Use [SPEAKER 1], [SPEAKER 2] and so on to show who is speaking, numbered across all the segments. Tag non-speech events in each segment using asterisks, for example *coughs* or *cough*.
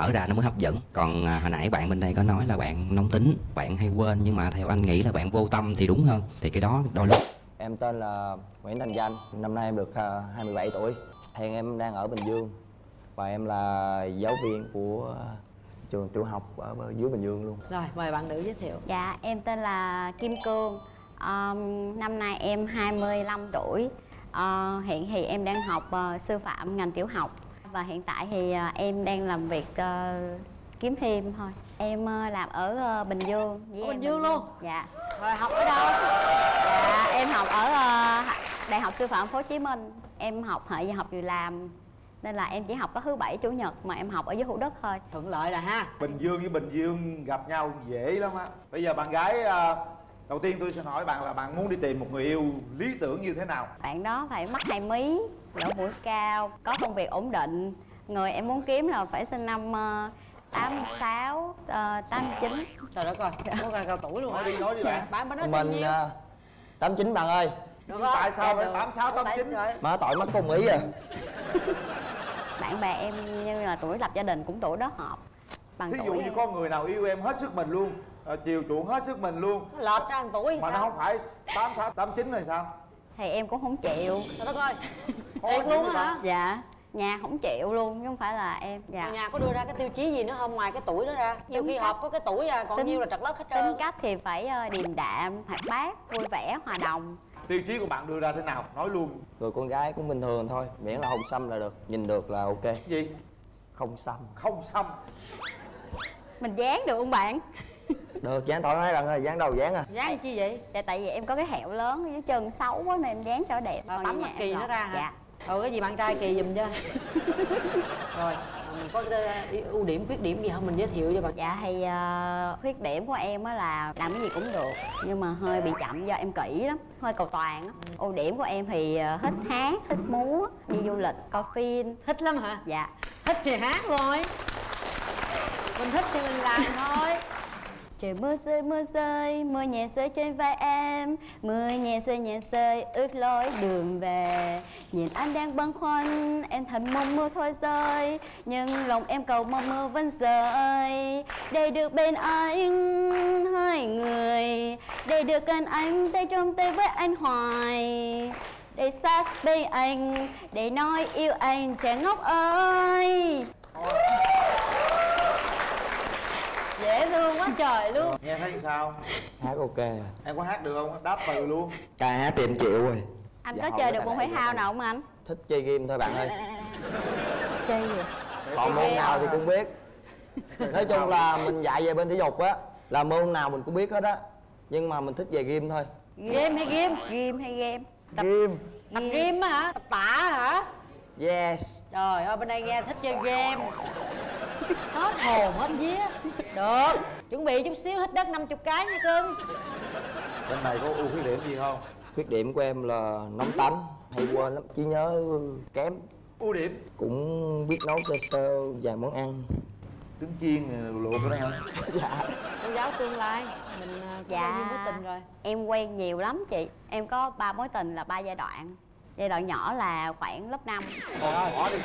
[SPEAKER 1] mở ra nó mới hấp dẫn. Còn à, hồi nãy bạn bên đây có nói là bạn nóng tính bạn hay quên nhưng mà theo anh nghĩ là bạn vô tâm thì đúng hơn. Thì cái đó đôi lúc.
[SPEAKER 2] Em tên là Nguyễn Thành Danh, năm nay em được à, 27 tuổi. Hiện em đang ở Bình Dương và em là giáo viên của trường tiểu học ở ở dưới Bình Dương luôn.
[SPEAKER 3] Rồi mời bạn nữ giới thiệu.
[SPEAKER 4] Dạ, em tên là Kim Cương. Ờm, Năm nay em 25 tuổi. Ờ, Hiện thì em đang học ờ, sư phạm ngành tiểu học Và hiện tại thì ờ, em đang làm việc ờ, kiếm thêm thôi. Em ờ, làm ở ờ, Bình Dương với
[SPEAKER 3] Ở
[SPEAKER 4] em
[SPEAKER 3] Bình Dương luôn?
[SPEAKER 4] Dạ.
[SPEAKER 3] Rồi học ở đâu?
[SPEAKER 4] Dạ, em học ở ờ, Đại học Sư phạm Phố Chí Minh. Em học hệ và học vừa làm. Nên là em chỉ học có thứ bảy chủ nhật mà em học ở dưới Thủ Đức thôi.
[SPEAKER 3] Thuận lợi rồi ha.
[SPEAKER 5] Bình Dương với Bình Dương gặp nhau dễ lắm á. Bây giờ bạn gái à, Đầu tiên tôi sẽ hỏi bạn là bạn muốn đi tìm một người yêu lý tưởng như thế nào?
[SPEAKER 4] Bạn đó phải mắt hai mí lỗ mũi cao có công việc ổn định người em muốn kiếm là phải sinh năm uh, 86 uh, 89
[SPEAKER 3] Trời đất ơi, có ra cao tuổi luôn
[SPEAKER 5] Nói đi nói đi bạn
[SPEAKER 3] Bạn bạn nói
[SPEAKER 2] Mình
[SPEAKER 3] sinh nhiêu?
[SPEAKER 2] à, 89 bạn ơi,
[SPEAKER 3] Được
[SPEAKER 5] Nhưng tại sao phải. 86,
[SPEAKER 3] Tại
[SPEAKER 5] 89?
[SPEAKER 3] rồi.
[SPEAKER 2] má tội mất công ý à.
[SPEAKER 4] bạn bè em như là tuổi lập gia đình cũng tuổi đó hợp bằng
[SPEAKER 5] Thí dụ như
[SPEAKER 4] em.
[SPEAKER 5] có người nào yêu em hết sức mình luôn Chiều chuộng hết sức mình luôn
[SPEAKER 3] Nó lệch ra tuổi
[SPEAKER 5] Mà nó
[SPEAKER 3] sao?
[SPEAKER 5] không phải 86, 89 rồi sao
[SPEAKER 4] thì em cũng không chịu
[SPEAKER 3] Trời đất ơi *laughs* Thiệt luôn hả?
[SPEAKER 4] dạ nhà không chịu luôn chứ không phải là em dạ
[SPEAKER 3] nhà có đưa ra cái tiêu chí gì nữa không ngoài cái tuổi đó ra? Nhiều
[SPEAKER 4] Tính
[SPEAKER 3] khi
[SPEAKER 4] cách.
[SPEAKER 3] hợp có cái tuổi à, còn
[SPEAKER 4] Tính-
[SPEAKER 3] nhiêu là trật lất hết
[SPEAKER 4] tính
[SPEAKER 3] trơn
[SPEAKER 4] cách thì phải ờ, điềm đạm hoạt bát vui vẻ hòa đồng
[SPEAKER 5] Tiêu chí của bạn đưa ra thế nào? Nói luôn
[SPEAKER 2] Người con gái cũng bình thường thôi, miễn là không xăm là được, nhìn được là ok.
[SPEAKER 5] Gì?
[SPEAKER 2] Không xăm.
[SPEAKER 5] Không xăm
[SPEAKER 4] mình dán được không bạn
[SPEAKER 2] Được, dán thoải mái bạn ơi, dán đầu dán à.
[SPEAKER 3] Dáng chi vậy?
[SPEAKER 4] dạ tại vì em có cái hẹo lớn với chân xấu quá nên em dán cho đẹp. Còn
[SPEAKER 3] tắm mặt kỳ nó ra hả?
[SPEAKER 4] dạ.
[SPEAKER 3] Rồi cái gì bạn trai kỳ giùm cho. *laughs* Rồi, mình có cái ưu điểm, khuyết điểm gì không? Mình giới thiệu cho bạn.
[SPEAKER 4] Dạ thì ờ, khuyết điểm của em á là làm cái gì cũng được Nhưng mà hơi bị chậm do em kỹ lắm Hơi cầu toàn á. Ưu điểm của em thì ờ, thích hát, thích múa, đi du lịch, coi phim
[SPEAKER 3] Thích lắm hả?
[SPEAKER 4] Dạ.
[SPEAKER 3] Thích thì hát thôi Mình thích thì mình làm thôi
[SPEAKER 4] Trời mưa rơi mưa rơi, mưa nhẹ rơi trên vai em. Mưa nhẹ rơi nhẹ rơi, ướt lối đường về. Nhìn anh đang băn khoăn, em thầm mong mưa thôi rơi Nhưng lòng em cầu mong mưa vẫn rơi. Để được bên anh hai người Để được gần anh tay trong tay với anh hoài. Để sát bên anh, để nói yêu anh trẻ ngốc ơi.
[SPEAKER 3] Dễ thương quá trời luôn
[SPEAKER 5] Nghe thấy sao?
[SPEAKER 2] Hát ok à.
[SPEAKER 5] Em có hát được không? Đáp từ luôn
[SPEAKER 2] Ca hát thì em chịu rồi.
[SPEAKER 4] Anh
[SPEAKER 2] Dạ,
[SPEAKER 4] có chơi được môn thể thao nào không anh?
[SPEAKER 2] Thích chơi game thôi bạn ơi.
[SPEAKER 4] Chơi gì?
[SPEAKER 2] Còn môn nào thì cũng biết. Nói chung là mình dạy về bên thể dục á, là môn nào mình cũng biết hết á. Nhưng mà mình thích về game thôi.
[SPEAKER 3] Game hay game?
[SPEAKER 4] Game hay game? Tập
[SPEAKER 2] Game.
[SPEAKER 3] Tập game á hả? Tập tạ hả?
[SPEAKER 2] Yes.
[SPEAKER 3] Trời ơi bên đây nghe thích chơi game Hết hồn hết vía Được Chuẩn bị chút xíu hết đất 50 cái nha cưng
[SPEAKER 5] Bên này có ưu khuyết điểm gì không?
[SPEAKER 2] Khuyết điểm của em là nóng tánh, hay quên lắm, trí nhớ kém.
[SPEAKER 5] Ưu điểm
[SPEAKER 2] Cũng biết nấu sơ sơ vài món ăn.
[SPEAKER 5] Trứng chiên ờ, luộc cái này không? *laughs*
[SPEAKER 2] Dạ.
[SPEAKER 3] Cô giáo tương lai Mình có bao nhiêu mối tình rồi
[SPEAKER 4] Em quen nhiều lắm chị Em có ba mối tình là ba giai đoạn Giai đoạn nhỏ là khoảng lớp 5
[SPEAKER 5] Còn bỏ đi.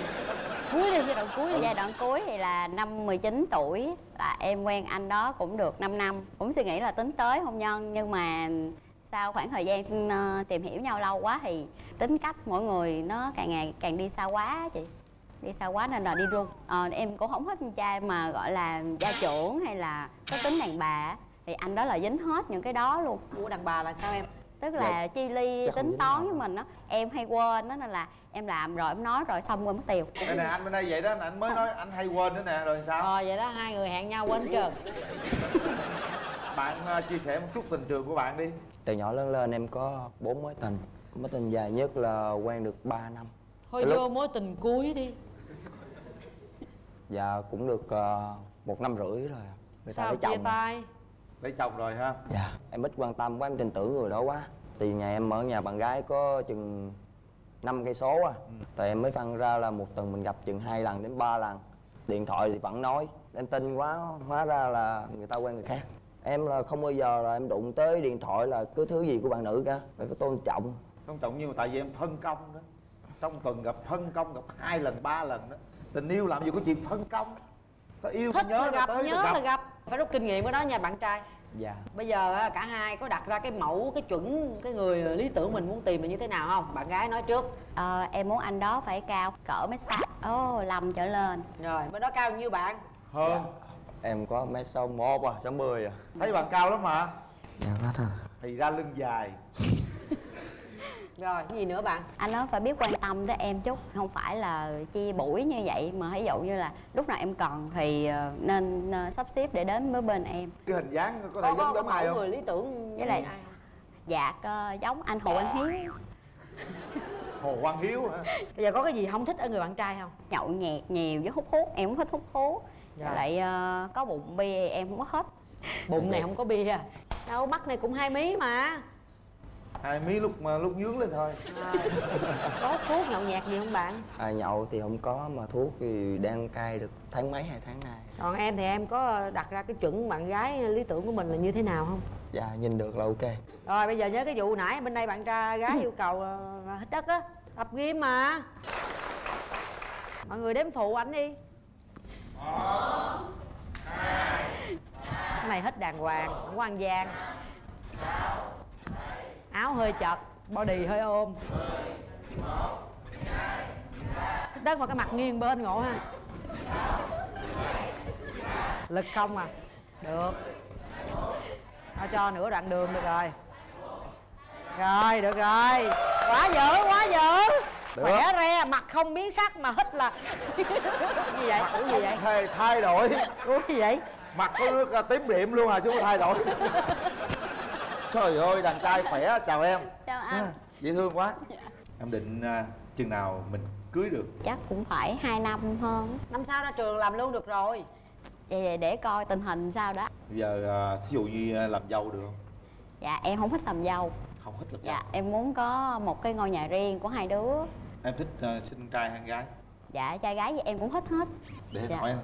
[SPEAKER 3] Cuối đi giai đoạn cuối đi.
[SPEAKER 4] Giai đoạn cuối thì là năm 19 tuổi là Em quen anh đó cũng được 5 năm. Cũng suy nghĩ là tính tới hôn nhân Nhưng mà sau khoảng thời gian ờ, tìm hiểu nhau lâu quá Thì tính cách mỗi người nó càng ngày càng đi xa quá chị. Đi xa quá nên là đi luôn. Ờ, em cũng không thích con trai mà gọi là gia trưởng hay là có tính đàn bà. Thì anh đó là dính hết những cái đó luôn.
[SPEAKER 3] Ủa đàn bà là sao em?
[SPEAKER 4] Tức là chi ly
[SPEAKER 2] chắc
[SPEAKER 4] tính toán với mình á em hay quên đó nên là em làm rồi em nói rồi xong quên mất tiêu
[SPEAKER 5] Đây nè anh bên đây vậy đó anh mới nói anh hay quên nữa nè rồi sao?
[SPEAKER 3] Ờ vậy đó hai người hẹn nhau quên trơn *laughs*
[SPEAKER 5] Bạn ờ, chia sẻ một chút tình trường của bạn đi
[SPEAKER 2] Từ nhỏ lớn lên em có bốn mối tình. Mối tình dài nhất là quen được 3 năm.
[SPEAKER 3] Thôi
[SPEAKER 2] lúc-
[SPEAKER 3] vô mối tình cuối đi
[SPEAKER 2] Dạ cũng được ờ, một năm rưỡi rồi. Người ta
[SPEAKER 3] Sao
[SPEAKER 2] lấy
[SPEAKER 3] chia
[SPEAKER 2] chồng.
[SPEAKER 3] tay
[SPEAKER 5] Lấy chồng rồi ha
[SPEAKER 2] Dạ, em ít quan tâm quá em tin tưởng người đó quá. Thì nhà em ở nhà bạn gái có chừng 5 cây số à. Thì em mới phân ra là một tuần mình gặp chừng hai lần đến 3 lần. Điện thoại thì vẫn nói, em tin quá, hóa ra là người ta quen người khác. Em là không bao giờ là em đụng tới điện thoại là cứ thứ gì của bạn nữ cả, phải phải tôn trọng.
[SPEAKER 5] Tôn trọng nhưng mà tại vì em phân công đó Trong tuần gặp phân công gặp hai lần ba lần đó Tình yêu làm gì có chuyện phân công ta yêu
[SPEAKER 3] thích
[SPEAKER 5] nhớ
[SPEAKER 3] là gặp
[SPEAKER 5] tới
[SPEAKER 3] nhớ
[SPEAKER 5] ta
[SPEAKER 3] là gặp. Phải rút kinh nghiệm ở đó nha bạn trai.
[SPEAKER 2] Dạ.
[SPEAKER 3] Bây giờ á, cả hai có đặt ra cái mẫu cái chuẩn cái người lý tưởng mình muốn tìm là như thế nào không? Bạn gái nói trước.
[SPEAKER 4] Ờ, em muốn anh đó phải cao cỡ mét sáu. Ồ lầm trở lên.
[SPEAKER 3] Rồi bên đó cao nhiêu bạn?
[SPEAKER 5] Hơn.
[SPEAKER 2] Em có mét sáu một à sáu mươi à.
[SPEAKER 5] Thấy bạn cao lắm mà
[SPEAKER 2] dạ có thôi
[SPEAKER 5] thì ra lưng dài *laughs*
[SPEAKER 3] rồi cái gì nữa bạn?
[SPEAKER 4] Anh đó phải biết quan tâm tới em chút không phải là chia buổi như vậy mà ví dụ như là lúc nào em cần thì ờ, nên sắp xếp để đến với bên em.
[SPEAKER 5] Cái hình dáng có thể
[SPEAKER 3] có, có,
[SPEAKER 5] giống
[SPEAKER 3] có
[SPEAKER 5] giống ai không?
[SPEAKER 3] người lý tưởng
[SPEAKER 4] Với lại- dạ giống anh hồ anh hiếu. *laughs*
[SPEAKER 5] Hồ quang hiếu hả?
[SPEAKER 3] Bây giờ có cái gì không thích ở người bạn trai không?
[SPEAKER 4] Nhậu nhẹt nhiều với hút thuốc em không thích hút thuốc.
[SPEAKER 3] Dạ.
[SPEAKER 4] Lại ờ, có bụng bia em không có hết
[SPEAKER 3] bụng này không có bia đâu mắt này cũng hai mí mà
[SPEAKER 5] hai mí lúc mà lúc nhướng lên thôi.
[SPEAKER 3] À, có thuốc nhậu nhẹt gì không bạn?
[SPEAKER 2] À, nhậu thì không có mà thuốc thì đang cai được tháng mấy hai tháng nay.
[SPEAKER 3] Còn em thì em có đặt ra cái chuẩn bạn gái lý tưởng của mình là như thế nào không?
[SPEAKER 2] Dạ nhìn được là ok.
[SPEAKER 3] Rồi bây giờ nhớ cái vụ nãy bên đây bạn trai gái yêu cầu ờ, hít đất á tập gym mà. Mọi người đếm phụ ảnh đi. Cái này hít đàng hoàng không có ăn gian áo hơi chật body hơi ôm. Hít đất vào cái mặt nghiêng bên ngộ ha. Lực không à? Được. Thôi cho nửa đoạn đường được rồi. Rồi được rồi. Quá dữ quá dữ. Khỏe re mặt không biến sắc mà hít là *laughs* gì vậy? Ủa gì vậy?
[SPEAKER 5] thay, thay đổi.
[SPEAKER 3] Ủa gì vậy?
[SPEAKER 5] Mặt có nước à, tím điểm luôn à chứ không có thay đổi *laughs* trời ơi đàn trai khỏe chào em.
[SPEAKER 4] Chào anh.
[SPEAKER 5] À, dễ thương quá. Em định à, chừng nào mình cưới được?
[SPEAKER 4] Chắc cũng phải 2 năm hơn.
[SPEAKER 3] Năm sau ra trường làm luôn được rồi.
[SPEAKER 4] Vậy để coi tình hình sao đó.
[SPEAKER 5] Bây giờ à, thí dụ như à, làm dâu được không?
[SPEAKER 4] Dạ em không thích làm dâu.
[SPEAKER 5] Không thích làm
[SPEAKER 4] dạ
[SPEAKER 5] dâu.
[SPEAKER 4] em muốn có một cái ngôi nhà riêng của hai đứa.
[SPEAKER 5] Em thích à, sinh trai hay gái?
[SPEAKER 4] Dạ trai gái gì em cũng thích hết.
[SPEAKER 5] Để
[SPEAKER 4] Dạ.
[SPEAKER 5] hỏi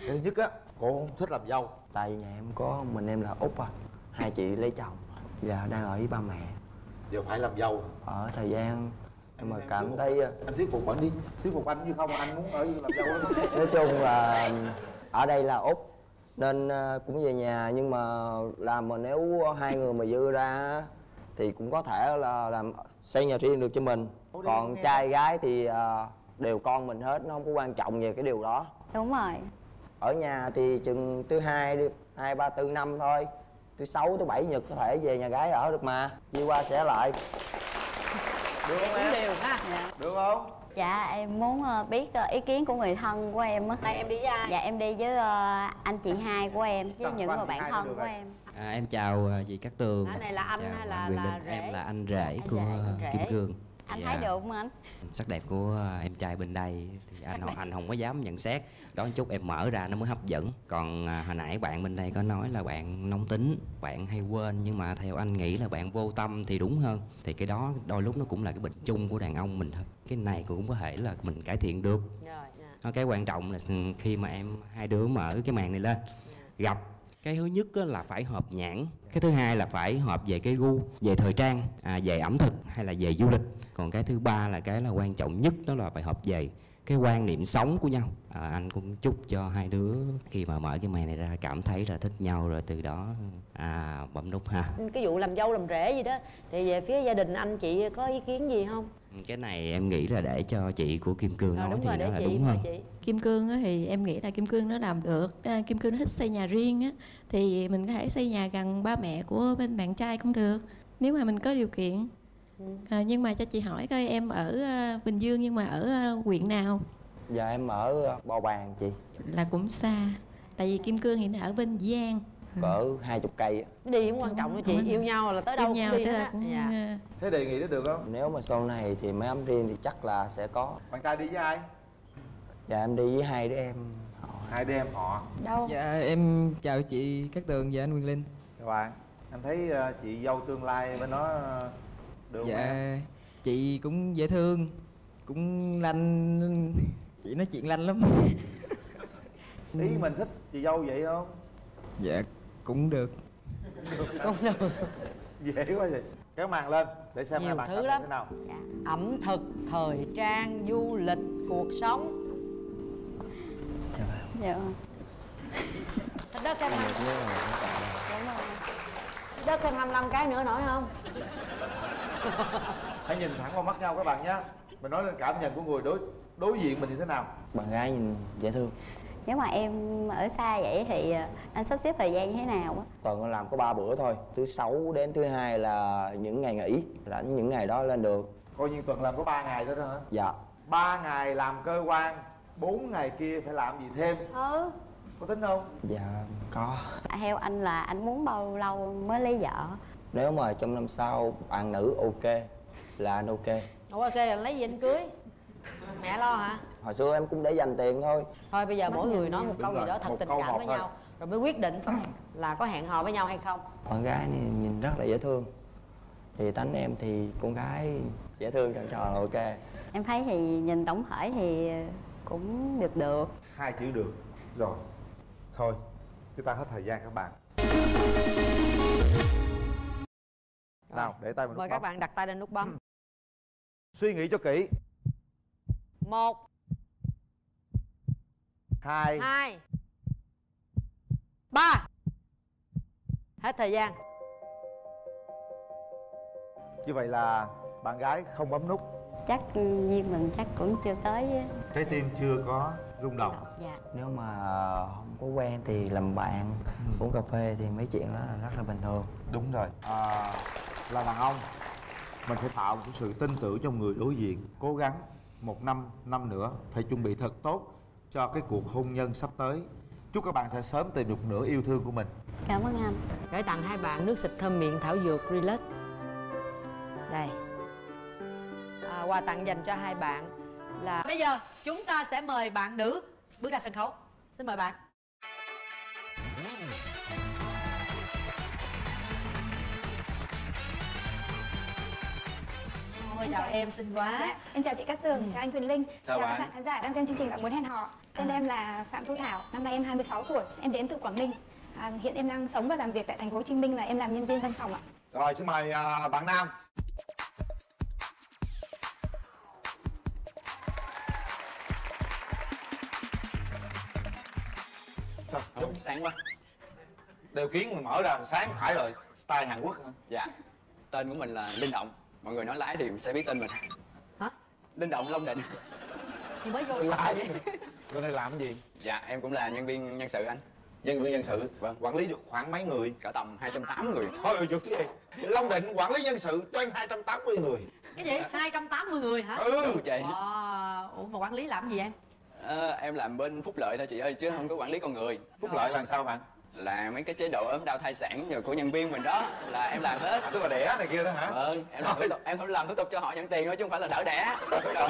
[SPEAKER 5] cái thứ nhất á cô không thích làm dâu.
[SPEAKER 2] Tại nhà em có mình em là út à hai chị lấy chồng. Dạ đang ở với ba mẹ.
[SPEAKER 5] Giờ phải làm dâu.
[SPEAKER 2] Ở thời gian em mà cảm thấy ờ,
[SPEAKER 5] anh thuyết phục bạn đi. Thuyết phục anh chứ không anh muốn ở làm dâu lắm. *laughs*
[SPEAKER 2] Nói chung là ở đây là út nên ờ, cũng về nhà nhưng mà làm mà nếu hai người mà dư ra thì cũng có thể là làm xây nhà riêng được cho mình.
[SPEAKER 5] Ủa,
[SPEAKER 2] còn trai gái thì ờ, đều con mình hết nó không có quan trọng về cái điều đó.
[SPEAKER 4] Đúng rồi.
[SPEAKER 2] Ở nhà thì chừng thứ hai đi hai ba tư năm thôi thứ sáu thứ bảy nhật có thể về nhà gái ở được mà. Đi qua sẽ lại.
[SPEAKER 5] Được không em?
[SPEAKER 3] đều ha.
[SPEAKER 4] Dạ,
[SPEAKER 5] được không?
[SPEAKER 4] Dạ em muốn ờ, biết ờ, ý kiến của người thân của em á.
[SPEAKER 3] Này em đi với ai?
[SPEAKER 4] Dạ em đi với ờ, anh chị hai của em với
[SPEAKER 5] Chồng
[SPEAKER 4] những người bạn thân của
[SPEAKER 5] rồi.
[SPEAKER 4] em.
[SPEAKER 1] À, em chào chị Cát Tường.
[SPEAKER 3] Cái này là anh
[SPEAKER 1] Chào
[SPEAKER 3] hay là- là rể?
[SPEAKER 1] Em là anh rể
[SPEAKER 4] Anh
[SPEAKER 1] của
[SPEAKER 4] rể.
[SPEAKER 1] Kim Cương
[SPEAKER 4] anh
[SPEAKER 1] Dạ.
[SPEAKER 4] thấy được không anh?
[SPEAKER 1] Sắc đẹp của à, em trai bên đây thì anh không, anh không có dám nhận xét. Đó chút em mở ra nó mới hấp dẫn. Còn à, hồi nãy bạn bên đây có nói là bạn nóng tính Bạn hay quên nhưng mà theo anh nghĩ là bạn vô tâm thì đúng hơn. Thì cái đó đôi lúc nó cũng là cái bệnh chung của đàn ông mình thôi. Cái này cũng có thể là mình cải thiện được.
[SPEAKER 3] Rồi dạ.
[SPEAKER 1] Cái quan trọng là khi mà em hai đứa mở cái màn này lên gặp cái thứ nhất là phải hợp nhãn cái thứ hai là phải hợp về cái gu về thời trang à, về ẩm thực hay là về du lịch. Còn cái thứ ba là cái là quan trọng nhất đó là phải hợp về cái quan niệm sống của nhau. À, anh cũng chúc cho hai đứa khi mà mở cái màn này ra cảm thấy là thích nhau rồi từ đó à bấm nút ha.
[SPEAKER 3] Cái vụ làm dâu làm rể gì đó. Thì về phía gia đình anh chị có ý kiến gì không?
[SPEAKER 1] Cái này em nghĩ là để cho chị của kim cương
[SPEAKER 3] rồi
[SPEAKER 1] nói
[SPEAKER 3] đúng
[SPEAKER 1] thì
[SPEAKER 3] rồi
[SPEAKER 1] nó
[SPEAKER 3] để
[SPEAKER 1] là
[SPEAKER 3] chị
[SPEAKER 1] đúng hơn.
[SPEAKER 3] chị?
[SPEAKER 6] Kim Cương á, thì em nghĩ là Kim Cương nó làm được. À, Kim Cương nó thích xây nhà riêng á, thì mình có thể xây nhà gần ba mẹ của bên bạn trai cũng được nếu mà mình có điều kiện à, nhưng mà cho chị hỏi coi em ở à, Bình Dương nhưng mà ở à, huyện nào?
[SPEAKER 2] Giờ em ở ờ, bò bàng chị.
[SPEAKER 6] Là cũng xa. Tại vì Kim Cương thì nó ở bên Dĩ An.
[SPEAKER 2] Cỡ hai chục cây á.
[SPEAKER 3] đi không quan trọng đâu chị yêu nhau là tới đâu
[SPEAKER 6] yêu nhau
[SPEAKER 3] cũng đi á.
[SPEAKER 6] cũng
[SPEAKER 3] dạ.
[SPEAKER 5] thế đề nghị đó được không?
[SPEAKER 2] Nếu mà sau này thì máy ấm riêng thì chắc là sẽ có.
[SPEAKER 5] Bạn trai đi với ai?
[SPEAKER 2] Dạ em đi với hai đứa em.
[SPEAKER 5] Hai đứa em họ?
[SPEAKER 3] Đâu?
[SPEAKER 7] Dạ em chào chị Cát Tường và anh Quyền Linh.
[SPEAKER 5] Chào bạn. Em thấy chị dâu tương lai bên đó à, được?
[SPEAKER 7] Dạ chị cũng dễ thương Cũng lanh Chị nói chuyện lanh lắm.
[SPEAKER 5] Ý mình thích chị dâu vậy không?
[SPEAKER 7] Dạ cũng được.
[SPEAKER 3] Cũng được.
[SPEAKER 5] Dễ quá vậy. Kéo màn lên để xem
[SPEAKER 3] Nhiều
[SPEAKER 5] hai bạn
[SPEAKER 3] thứ
[SPEAKER 5] cảm
[SPEAKER 3] lắm.
[SPEAKER 5] thế nào.
[SPEAKER 4] Dạ.
[SPEAKER 3] ẩm thực thời trang du lịch cuộc sống.
[SPEAKER 4] Dạ.
[SPEAKER 3] Thịt đất thêm
[SPEAKER 4] đúng rồi.
[SPEAKER 3] Thịt đất thêm 25 cái nữa nổi không *laughs*
[SPEAKER 5] hãy nhìn thẳng vào mắt nhau các bạn nhé. Mình nói lên cảm nhận của người đối đối diện mình như thế nào.
[SPEAKER 2] Bạn gái nhìn dễ thương.
[SPEAKER 4] Nếu mà em ở xa vậy thì ờ, anh sắp xếp thời gian như thế nào á?
[SPEAKER 2] Tuần làm có 3 bữa thôi. Thứ sáu đến thứ hai là những ngày nghỉ rảnh những ngày đó lên được
[SPEAKER 5] coi như tuần làm có 3 ngày thôi đó hả?
[SPEAKER 2] Dạ.
[SPEAKER 5] Ba ngày làm cơ quan 4 ngày kia phải làm gì thêm?
[SPEAKER 3] Ừ.
[SPEAKER 5] Có tính không?
[SPEAKER 2] Dạ có.
[SPEAKER 4] Theo anh là anh muốn bao lâu mới lấy vợ
[SPEAKER 2] nếu mà trong năm sau bạn nữ ok là anh ok.
[SPEAKER 3] Ủa ok là lấy gì anh cưới? Mẹ lo hả?
[SPEAKER 2] Hồi xưa em cũng để dành tiền thôi.
[SPEAKER 3] Thôi bây giờ mỗi người nói một câu gì đó thật tình cảm với
[SPEAKER 5] thôi.
[SPEAKER 3] nhau rồi mới quyết định là có hẹn hò với nhau hay không.
[SPEAKER 2] Bạn gái này nhìn rất là dễ thương. Thì tánh em thì con gái dễ thương tròn tròn là ok.
[SPEAKER 4] Em thấy thì nhìn tổng thể thì cũng được được.
[SPEAKER 5] Hai chữ được. Rồi. Thôi chúng ta hết thời gian các bạn nào để tay vào nút
[SPEAKER 3] mời các
[SPEAKER 5] bấm.
[SPEAKER 3] bạn đặt tay lên nút bấm.
[SPEAKER 5] Suy nghĩ cho kỹ.
[SPEAKER 3] Một.
[SPEAKER 5] Hai.
[SPEAKER 3] Hai. Ba. Hết thời gian.
[SPEAKER 5] Như vậy là bạn gái không bấm nút.
[SPEAKER 4] Chắc duyên mình chắc cũng chưa tới á.
[SPEAKER 5] trái tim chưa có rung động.
[SPEAKER 4] Dạ.
[SPEAKER 2] Nếu mà không có quen thì làm bạn uống cà phê thì mấy chuyện đó là rất là bình thường.
[SPEAKER 5] Đúng rồi. À, là đàn ông. Mình phải tạo một cái sự tin tưởng trong người đối diện cố gắng một năm năm nữa phải chuẩn bị thật tốt cho cái cuộc hôn nhân sắp tới. Chúc các bạn sẽ sớm tìm được nửa yêu thương của mình.
[SPEAKER 4] Cảm ơn anh.
[SPEAKER 3] Gửi tặng hai bạn nước xịt thơm miệng thảo dược relax. Đây. À, quà tặng dành cho hai bạn là bây giờ chúng ta sẽ mời bạn nữ bước ra sân khấu. Xin mời bạn Ôi, chào em xinh quá.
[SPEAKER 8] Em chào chị Cát Tường, chào anh Quyền Linh,
[SPEAKER 5] Chào
[SPEAKER 8] chào, các bạn. khán giả đang xem chương trình Bạn muốn hẹn hò. Tên em là Phạm Thu Thảo, năm nay em 26 tuổi, em đến từ Quảng Ninh. À, hiện em đang sống và làm việc tại thành phố Hồ Chí Minh và em làm nhân viên văn phòng ạ.
[SPEAKER 5] rồi xin mời à, bạn nam. Sao
[SPEAKER 9] Đúng, sáng quá.
[SPEAKER 5] Đều kiến mà mở ra sáng phải rồi style hàn quốc hả?
[SPEAKER 9] Dạ. Tên của mình là Linh Động Mọi người nói lái thì sẽ biết tên mình.
[SPEAKER 3] Hả?
[SPEAKER 9] Linh Động Long Định.
[SPEAKER 3] Thì mới vô
[SPEAKER 5] vậy bên đây làm cái gì?
[SPEAKER 9] Dạ em cũng là nhân viên nhân sự anh.
[SPEAKER 5] Nhân viên nhân sự?
[SPEAKER 9] Vâng.
[SPEAKER 5] quản lý được khoảng mấy người?
[SPEAKER 9] Cả tầm 280 người.
[SPEAKER 5] Thôi ơi dữ vậy long định quản lý nhân sự trên 280 người.
[SPEAKER 3] Cái gì? 280 người hả?
[SPEAKER 5] Ừ.
[SPEAKER 9] Đúng chị.
[SPEAKER 3] Wow. ủa mà quản lý làm gì em?
[SPEAKER 9] Ờ, Em làm bên phúc lợi thôi chị ơi Chứ không có quản lý con người.
[SPEAKER 5] Phúc lợi là sao bạn
[SPEAKER 9] Là mấy cái chế độ ốm đau thai sản rồi của nhân viên mình đó Là em làm hết
[SPEAKER 5] tức là đẻ này kia đó hả
[SPEAKER 9] Vâng, em làm thủ tục, em không làm thủ tục cho họ nhận tiền thôi chứ không phải là đỡ đẻ Trời,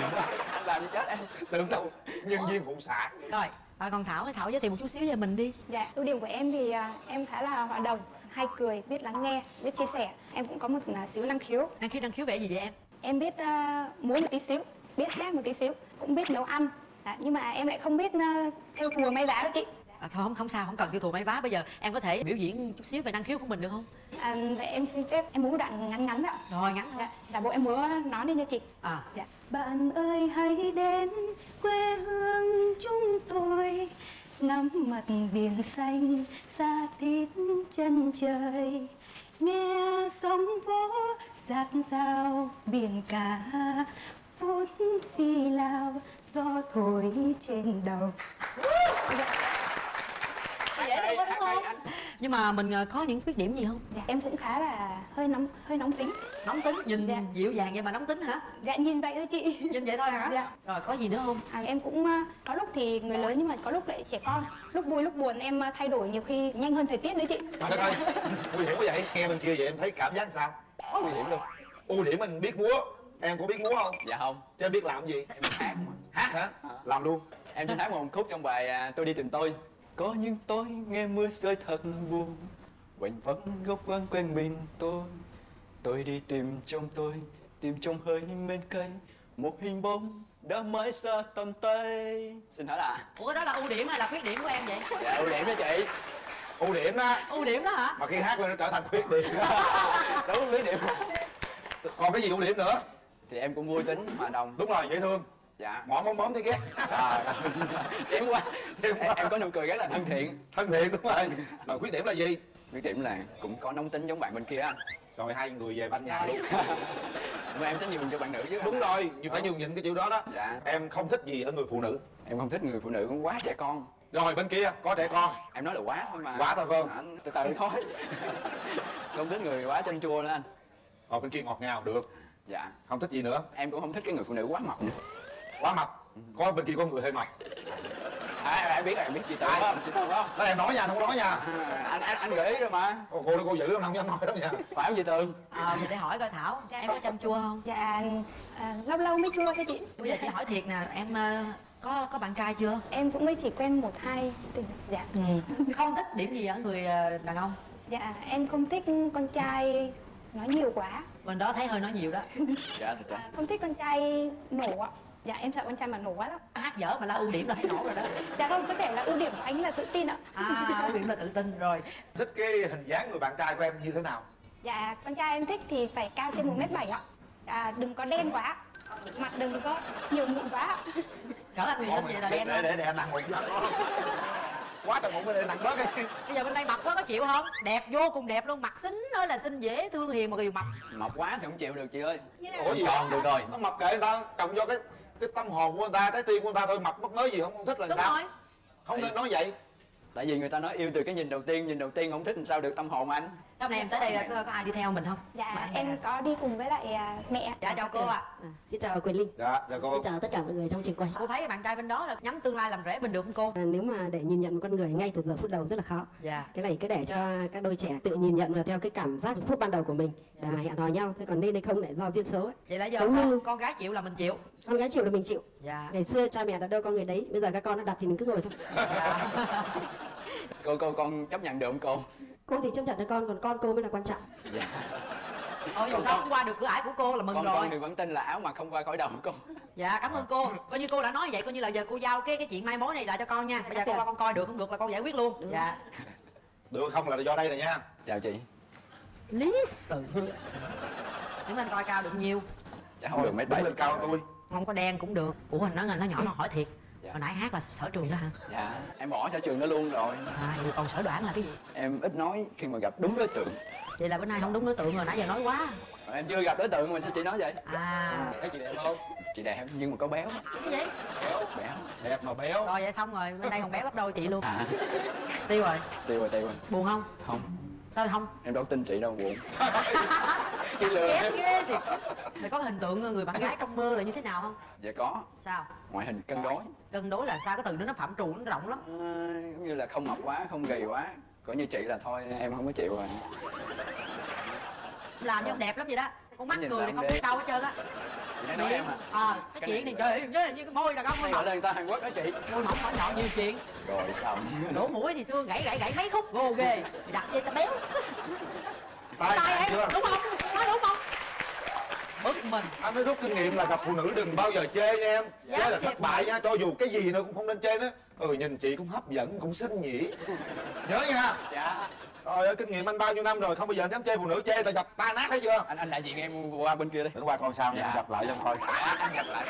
[SPEAKER 9] anh làm gì chết em
[SPEAKER 5] tưởng đâu nhân viên phụ sản
[SPEAKER 3] rồi à, còn thảo thảo giới thiệu một chút xíu về mình đi
[SPEAKER 8] Dạ, ưu điểm của em thì à, em khá là hòa đồng, hay cười, biết lắng nghe, biết chia sẻ. Em cũng có một à, xíu năng khiếu.
[SPEAKER 3] năng khiếu năng khiếu về gì vậy em
[SPEAKER 8] Em biết à, múa một tí xíu, biết hát một tí xíu, cũng biết nấu ăn. Dạ, nhưng mà em lại không biết à, theo thùa may vá đó chị.
[SPEAKER 3] À, thôi không không sao không cần tiêu thụ may vá bây giờ em có thể biểu diễn chút xíu về năng khiếu của mình được không?
[SPEAKER 8] À, vậy em xin phép em múa đoạn ngắn ngắn ạ.
[SPEAKER 3] rồi ngắn thôi.
[SPEAKER 8] Dạ, dạ bộ em múa nói đi nha chị.
[SPEAKER 3] à.
[SPEAKER 8] Dạ. Bạn ơi hãy đến quê hương chúng tôi Ngắm mặt biển xanh xa tít chân trời. Nghe sóng vỗ giạt rào biển cả Phút phi lao gió thổi trên đầu
[SPEAKER 3] dễ thương quá đúng không? nhưng mà mình ờ, có những khuyết điểm gì không?
[SPEAKER 8] Dạ, Em cũng khá là hơi nóng hơi nóng tính.
[SPEAKER 3] Nóng tính? Nhìn
[SPEAKER 8] Dạ.
[SPEAKER 3] dịu dàng vậy mà nóng tính hả?
[SPEAKER 8] Dạ nhìn vậy thôi chị.
[SPEAKER 3] Nhìn vậy thôi hả?
[SPEAKER 8] Dạ.
[SPEAKER 3] rồi có gì nữa không?
[SPEAKER 8] À, em cũng à, có lúc thì người lớn nhưng mà có lúc lại trẻ con. Lúc vui lúc buồn em à, thay đổi nhiều khi nhanh hơn thời tiết nữa chị.
[SPEAKER 5] Trời đất ơi nguy hiểm quá vậy. Nghe bên kia vậy em thấy cảm giác sao?
[SPEAKER 9] Nguy hiểm luôn.
[SPEAKER 5] Ưu điểm mình biết múa. Em có biết múa không?
[SPEAKER 9] Dạ không.
[SPEAKER 5] Chứ em biết làm gì?
[SPEAKER 9] Em hát mà.
[SPEAKER 5] Hát hả? Làm luôn.
[SPEAKER 9] Em xin hát một khúc trong bài à, Tôi đi tìm tôi Có những tối nghe mưa rơi thật buồn. Quanh vắng góc vắng quanh mình tôi. Tôi đi tìm trong tôi Tìm trong hơi men cây Một hình bóng đã mãi xa tầm tay. Xin hỏi là
[SPEAKER 3] ủa đó là ưu điểm hay là khuyết điểm của em vậy?
[SPEAKER 9] Dạ ưu điểm đó chị.
[SPEAKER 5] Ưu điểm đó
[SPEAKER 3] ưu điểm đó hả?
[SPEAKER 5] Mà khi hát lên nó trở thành khuyết điểm. *laughs*
[SPEAKER 9] Đúng ưu điểm.
[SPEAKER 5] Còn cái gì ưu điểm nữa?
[SPEAKER 9] Thì em cũng vui tính, hòa đồng.
[SPEAKER 5] Đúng rồi dễ thương
[SPEAKER 9] dạ.
[SPEAKER 5] Mỏ móm móm thấy ghét
[SPEAKER 9] à, kém quá. Em, em có nụ cười rất là thân thiện.
[SPEAKER 5] Thân thiện đúng rồi. Rồi khuyết điểm là gì?
[SPEAKER 9] Khuyết điểm là cũng có nóng tính giống bạn bên kia
[SPEAKER 5] rồi hai người về ban nhà luôn
[SPEAKER 9] mà em sẽ nhường cho bạn nữ chứ.
[SPEAKER 5] Đúng rồi như phải nhường nhịn cái chữ đó đó.
[SPEAKER 9] Dạ.
[SPEAKER 5] Em không thích gì ở người phụ nữ.
[SPEAKER 9] Em không thích người phụ nữ cũng quá trẻ con.
[SPEAKER 5] Rồi bên kia có trẻ con.
[SPEAKER 9] Em nói là quá thôi mà.
[SPEAKER 5] Quá thôi không?
[SPEAKER 9] À, từ từ thôi. *laughs* Không thích người quá chanh chua nữa anh.
[SPEAKER 5] Rồi bên kia ngọt ngào được.
[SPEAKER 9] Dạ.
[SPEAKER 5] Không thích gì nữa.
[SPEAKER 9] Em cũng không thích cái người phụ nữ quá mập nữa
[SPEAKER 5] quá mập có bên kia có người hơi mập
[SPEAKER 9] à, em biết em biết chị tư không chị tư không
[SPEAKER 5] đó em nói nha không nói nha.
[SPEAKER 9] À, anh anh anh gợi ý rồi mà.
[SPEAKER 5] Cô cô cô giữ không dám nói đâu nha.
[SPEAKER 9] Phải không chị tư
[SPEAKER 10] à, mình để hỏi coi thảo. Em có chăm chua không?
[SPEAKER 8] Dạ à, lâu lâu mới chua thôi chị.
[SPEAKER 10] Bây giờ chị hỏi thiệt nè em ờ, có có bạn trai chưa?
[SPEAKER 8] Em cũng mới chỉ quen một hai tình Dạ.
[SPEAKER 10] Ừ. không thích điểm gì ở người ờ, đàn ông?
[SPEAKER 8] Dạ em không thích con trai nói nhiều quá.
[SPEAKER 10] Bên đó thấy hơi nói nhiều đó.
[SPEAKER 9] Dạ dạ
[SPEAKER 8] à, Không thích con trai nổ ạ Dạ em sợ con trai mà nổ quá lắm.
[SPEAKER 10] Hát dở mà là ưu điểm là thấy nổ rồi đó. *laughs*
[SPEAKER 8] Dạ không có thể là ưu điểm của anh là tự tin ạ.
[SPEAKER 10] À ưu điểm là tự tin rồi.
[SPEAKER 5] Thích cái hình dáng người bạn trai của em như thế nào?
[SPEAKER 8] Dạ con trai em thích thì phải cao trên 1m7 ạ. À, Đừng có đen quá. Mặt đừng có nhiều mụn quá ạ.
[SPEAKER 10] Cỡ anh Nguyễn Linh vậy là đen
[SPEAKER 5] để để để anh ăn nguyện quá trời bụng để nặng bớt đi.
[SPEAKER 10] Bây giờ bên đây mập quá có chịu không? Đẹp vô cùng đẹp luôn. Mặt xinh ơi là xinh dễ thương hiền mà người mập.
[SPEAKER 9] Mập quá thì không chịu được chị ơi.
[SPEAKER 5] Ủa gì
[SPEAKER 9] còn được rồi
[SPEAKER 5] nó mập kệ người ta. Cầm vô cái cái tâm hồn của người ta trái tim của người ta thôi mập mất mới gì không không thích là
[SPEAKER 10] đúng
[SPEAKER 5] sao?
[SPEAKER 10] rồi.
[SPEAKER 5] Không nên nói vậy.
[SPEAKER 9] Tại vì người ta nói yêu từ cái nhìn đầu tiên nhìn đầu tiên không thích làm sao được tâm hồn anh.
[SPEAKER 10] Hôm nay em tới đây là có, có ai đi theo mình không?
[SPEAKER 8] Dạ
[SPEAKER 10] Bạn
[SPEAKER 8] em có đi cùng với lại à, mẹ.
[SPEAKER 10] Dạ chào cô ạ.
[SPEAKER 11] À, xin chào Quyền Linh,
[SPEAKER 5] dạ dạ cô.
[SPEAKER 11] Xin chào tất cả mọi người trong trường quay.
[SPEAKER 10] cô thấy bạn trai bên đó là nhắm tương lai làm rể mình được không cô?
[SPEAKER 11] À, nếu mà để nhìn nhận một con người ngay từ giờ phút đầu rất là khó.
[SPEAKER 10] dạ.
[SPEAKER 11] Cái này cứ để cho các đôi trẻ tự nhìn nhận và theo cái cảm giác phút ban đầu của mình để mà hẹn hò nhau. Thế còn nên hay không lại do duyên số ấy.
[SPEAKER 10] vậy là giờ
[SPEAKER 11] Giống
[SPEAKER 10] con,
[SPEAKER 11] như-
[SPEAKER 10] con gái chịu là mình chịu
[SPEAKER 11] Con gái chịu là mình chịu.
[SPEAKER 10] dạ.
[SPEAKER 11] Ngày xưa cha mẹ đặt đâu con người đấy, bây giờ các con nó đặt thì mình cứ ngồi thôi.
[SPEAKER 10] dạ. *laughs*
[SPEAKER 9] Cô cô con chấp nhận được không cô?
[SPEAKER 11] Cô thì chấp nhận cho con, còn con cô mới là quan trọng.
[SPEAKER 9] dạ.
[SPEAKER 10] Thôi dù sao cũng qua được cửa ải của cô là mừng
[SPEAKER 9] con
[SPEAKER 10] rồi.
[SPEAKER 9] con thì vẫn tin là áo mà không qua khỏi đầu cô.
[SPEAKER 10] Dạ cảm ơn cô. Coi như cô đã nói vậy coi như là giờ cô giao cái cái chuyện mai mối này lại cho con nha. Bây giờ con qua con coi được không được là con giải quyết luôn. Dạ.
[SPEAKER 5] Được không là do đây này nha.
[SPEAKER 9] Chào chị.
[SPEAKER 10] Lý sự. Những anh coi cao được nhiêu
[SPEAKER 9] chắc không được mét
[SPEAKER 5] đứng
[SPEAKER 9] bảy
[SPEAKER 5] lên cao tôi
[SPEAKER 10] không có đen cũng được. Ủa hình nó nó nhỏ nó hỏi thiệt.
[SPEAKER 9] Dạ.
[SPEAKER 10] hồi nãy hát là sở trường đó hả?
[SPEAKER 9] Dạ em bỏ sở trường đó luôn rồi.
[SPEAKER 10] À vậy còn sở đoản là cái gì?
[SPEAKER 9] Em ít nói khi mà gặp đúng đối tượng.
[SPEAKER 10] Vậy là bữa nay không đúng đối tượng rồi nãy giờ nói quá.
[SPEAKER 9] Em chưa gặp đối tượng mà sao chị nói vậy?
[SPEAKER 10] À.
[SPEAKER 5] Thấy chị đẹp không?
[SPEAKER 9] Chị đẹp nhưng mà có béo.
[SPEAKER 10] Cái gì
[SPEAKER 9] béo béo.
[SPEAKER 5] Đẹp mà béo.
[SPEAKER 10] Rồi vậy xong rồi. Bên đây còn béo gấp đôi chị luôn.
[SPEAKER 9] À.
[SPEAKER 10] Tiêu rồi.
[SPEAKER 9] Tiêu rồi tiêu rồi.
[SPEAKER 10] Buồn không?
[SPEAKER 9] Không
[SPEAKER 10] sao không?
[SPEAKER 9] Em đâu tin chị đâu buồn *laughs* chị lừa em
[SPEAKER 10] ghê thì mày có hình tượng người bạn gái trong mơ là như thế nào không?
[SPEAKER 9] Dạ có.
[SPEAKER 10] Sao?
[SPEAKER 9] Ngoại hình cân đối.
[SPEAKER 10] Cân đối là sao? Cái từ đó nó phạm trù nó rộng lắm.
[SPEAKER 9] À, giống như là không mập quá không gầy quá. Có như chị là thôi em không có chịu rồi.
[SPEAKER 10] Làm như ông đẹp lắm vậy đó. Con mắt
[SPEAKER 9] Nhìn
[SPEAKER 10] cười thì không thấy đâu hết trơn á
[SPEAKER 9] chị nói em à.
[SPEAKER 10] Ờ cái
[SPEAKER 9] Cái
[SPEAKER 10] chuyện
[SPEAKER 9] này-
[SPEAKER 10] trời ơi như cái môi là con môi.
[SPEAKER 9] Này gọi
[SPEAKER 10] mỏng
[SPEAKER 9] là người ta hàn quốc đó chị.
[SPEAKER 10] Môi mỏng mỏng nhọn nhiều chuyện.
[SPEAKER 9] Rồi xong.
[SPEAKER 10] Đổ mũi thì xưa gãy gãy gãy mấy khúc gồ ghê. Thì đặt xe ta béo.
[SPEAKER 5] Tay
[SPEAKER 10] tay em
[SPEAKER 5] chưa?
[SPEAKER 10] Đúng không? Nói đúng không? Bực mình.
[SPEAKER 5] Anh nói rút kinh nghiệm là gặp phụ nữ đừng bao giờ chê nha em.
[SPEAKER 10] Dạ,
[SPEAKER 5] chê là thất bại nha cho dù cái gì nữa cũng không nên chê nữa. Ừ nhìn chị cũng hấp dẫn cũng xinh nhỉ. Nhớ nha.
[SPEAKER 9] Dạ
[SPEAKER 5] Trời ơi, kinh nghiệm anh bao nhiêu năm rồi, không bao giờ dám chê phụ nữ chê là dập ta nát thấy chưa?
[SPEAKER 9] anh anh đại diện em qua bên kia đi
[SPEAKER 5] Đến qua con sao nha,
[SPEAKER 9] Dạ.
[SPEAKER 5] gặp lại cho coi.
[SPEAKER 9] dạ anh gặp lại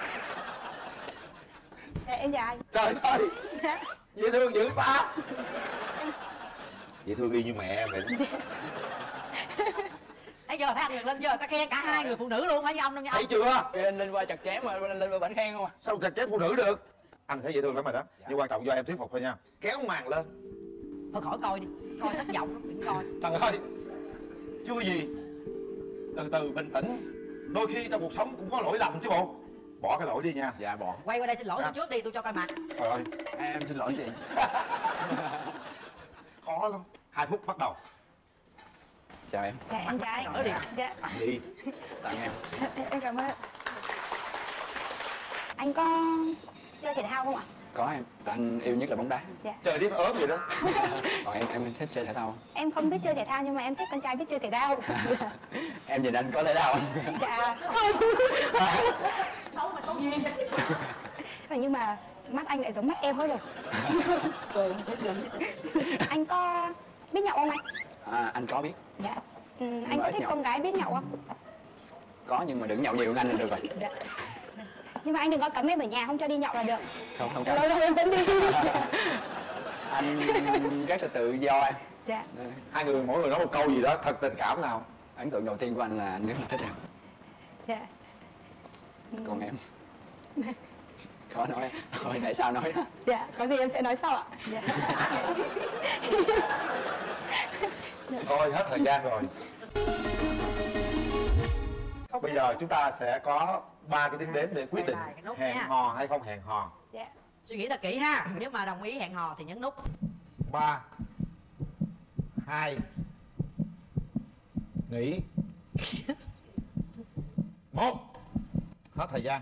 [SPEAKER 8] Dạ em anh
[SPEAKER 5] Trời ơi, dễ thương dữ ta. Dễ thương y như mẹ em vậy. *laughs*
[SPEAKER 10] thấy chưa thấy anh lên chưa ta khen cả hai người phụ nữ luôn phải như ông đâu nha
[SPEAKER 5] Thấy chưa?
[SPEAKER 9] Anh lên qua chặt chém mà anh lên qua bản khen không à
[SPEAKER 5] Sao chặt chém phụ nữ được? Anh thấy dễ thương lắm rồi đó. Nhưng quan trọng do em thuyết phục thôi nha. Kéo màn lên.
[SPEAKER 10] thôi khỏi coi đi coi thất vọng lắm đừng coi
[SPEAKER 5] Trời ơi, chưa gì. Từ từ bình tĩnh. Đôi khi trong cuộc sống cũng có lỗi lầm chứ bộ. Bỏ cái lỗi đi nha.
[SPEAKER 9] dạ bỏ
[SPEAKER 10] quay qua đây xin lỗi tôi
[SPEAKER 5] Dạ.
[SPEAKER 10] trước đi tôi cho coi mặt
[SPEAKER 5] Trời ơi,
[SPEAKER 9] em xin lỗi chị *laughs*
[SPEAKER 5] khó lắm. Hai phút bắt đầu.
[SPEAKER 9] chào em
[SPEAKER 8] Dạ em chào
[SPEAKER 10] Cỡ
[SPEAKER 8] anh
[SPEAKER 10] đi.
[SPEAKER 8] Dạ
[SPEAKER 5] Đi.
[SPEAKER 9] tặng em
[SPEAKER 8] em cảm ơn Anh có chơi thể thao không ạ?
[SPEAKER 9] Có em anh yêu nhất là bóng đá.
[SPEAKER 8] Dạ.
[SPEAKER 5] Trời điên ớt vậy đó. *laughs*
[SPEAKER 9] còn em em thích chơi thể thao
[SPEAKER 8] Em không biết chơi thể thao nhưng mà em thích con trai biết chơi thể thao. *laughs*
[SPEAKER 9] Em nhìn anh có thể thao
[SPEAKER 8] Dạ. *laughs*
[SPEAKER 10] Xấu mà xấu duyên.
[SPEAKER 8] Và nhưng mà mắt anh lại giống mắt em quá rồi. Anh có biết nhậu không anh?
[SPEAKER 9] à, anh có biết.
[SPEAKER 8] Dạ. Ừ, Anh có thích
[SPEAKER 9] nhậu.
[SPEAKER 8] con gái biết nhậu không?
[SPEAKER 9] có nhưng mà đừng nhậu nhiều hơn anh là được rồi.
[SPEAKER 8] Dạ nhưng mà anh đừng có cấm em ở nhà không cho đi nhậu là được.
[SPEAKER 9] Không không
[SPEAKER 8] lâu
[SPEAKER 9] cần
[SPEAKER 8] lâu em vẫn đi. *laughs*
[SPEAKER 9] Anh rất là tự do em.
[SPEAKER 8] Dạ.
[SPEAKER 5] Hai người mỗi người nói một câu gì đó thật tình cảm nào.
[SPEAKER 9] Ấn tượng đầu tiên của anh là anh rất là thích em.
[SPEAKER 8] Dạ.
[SPEAKER 9] Còn em? Khó nói. Thôi tại sao nói đó?
[SPEAKER 8] Dạ có gì em sẽ nói sau ạ. Dạ.
[SPEAKER 5] thôi hết thời gian rồi. Bây giờ chúng ta sẽ có ba cái tiếng đếm để quyết định hẹn
[SPEAKER 10] nha.
[SPEAKER 5] hò hay không hẹn hò.
[SPEAKER 8] Dạ.
[SPEAKER 10] Suy nghĩ thật kỹ ha. Nếu mà đồng ý hẹn hò thì nhấn nút.
[SPEAKER 5] Ba hai nghỉ. *laughs* Một. Hết thời gian.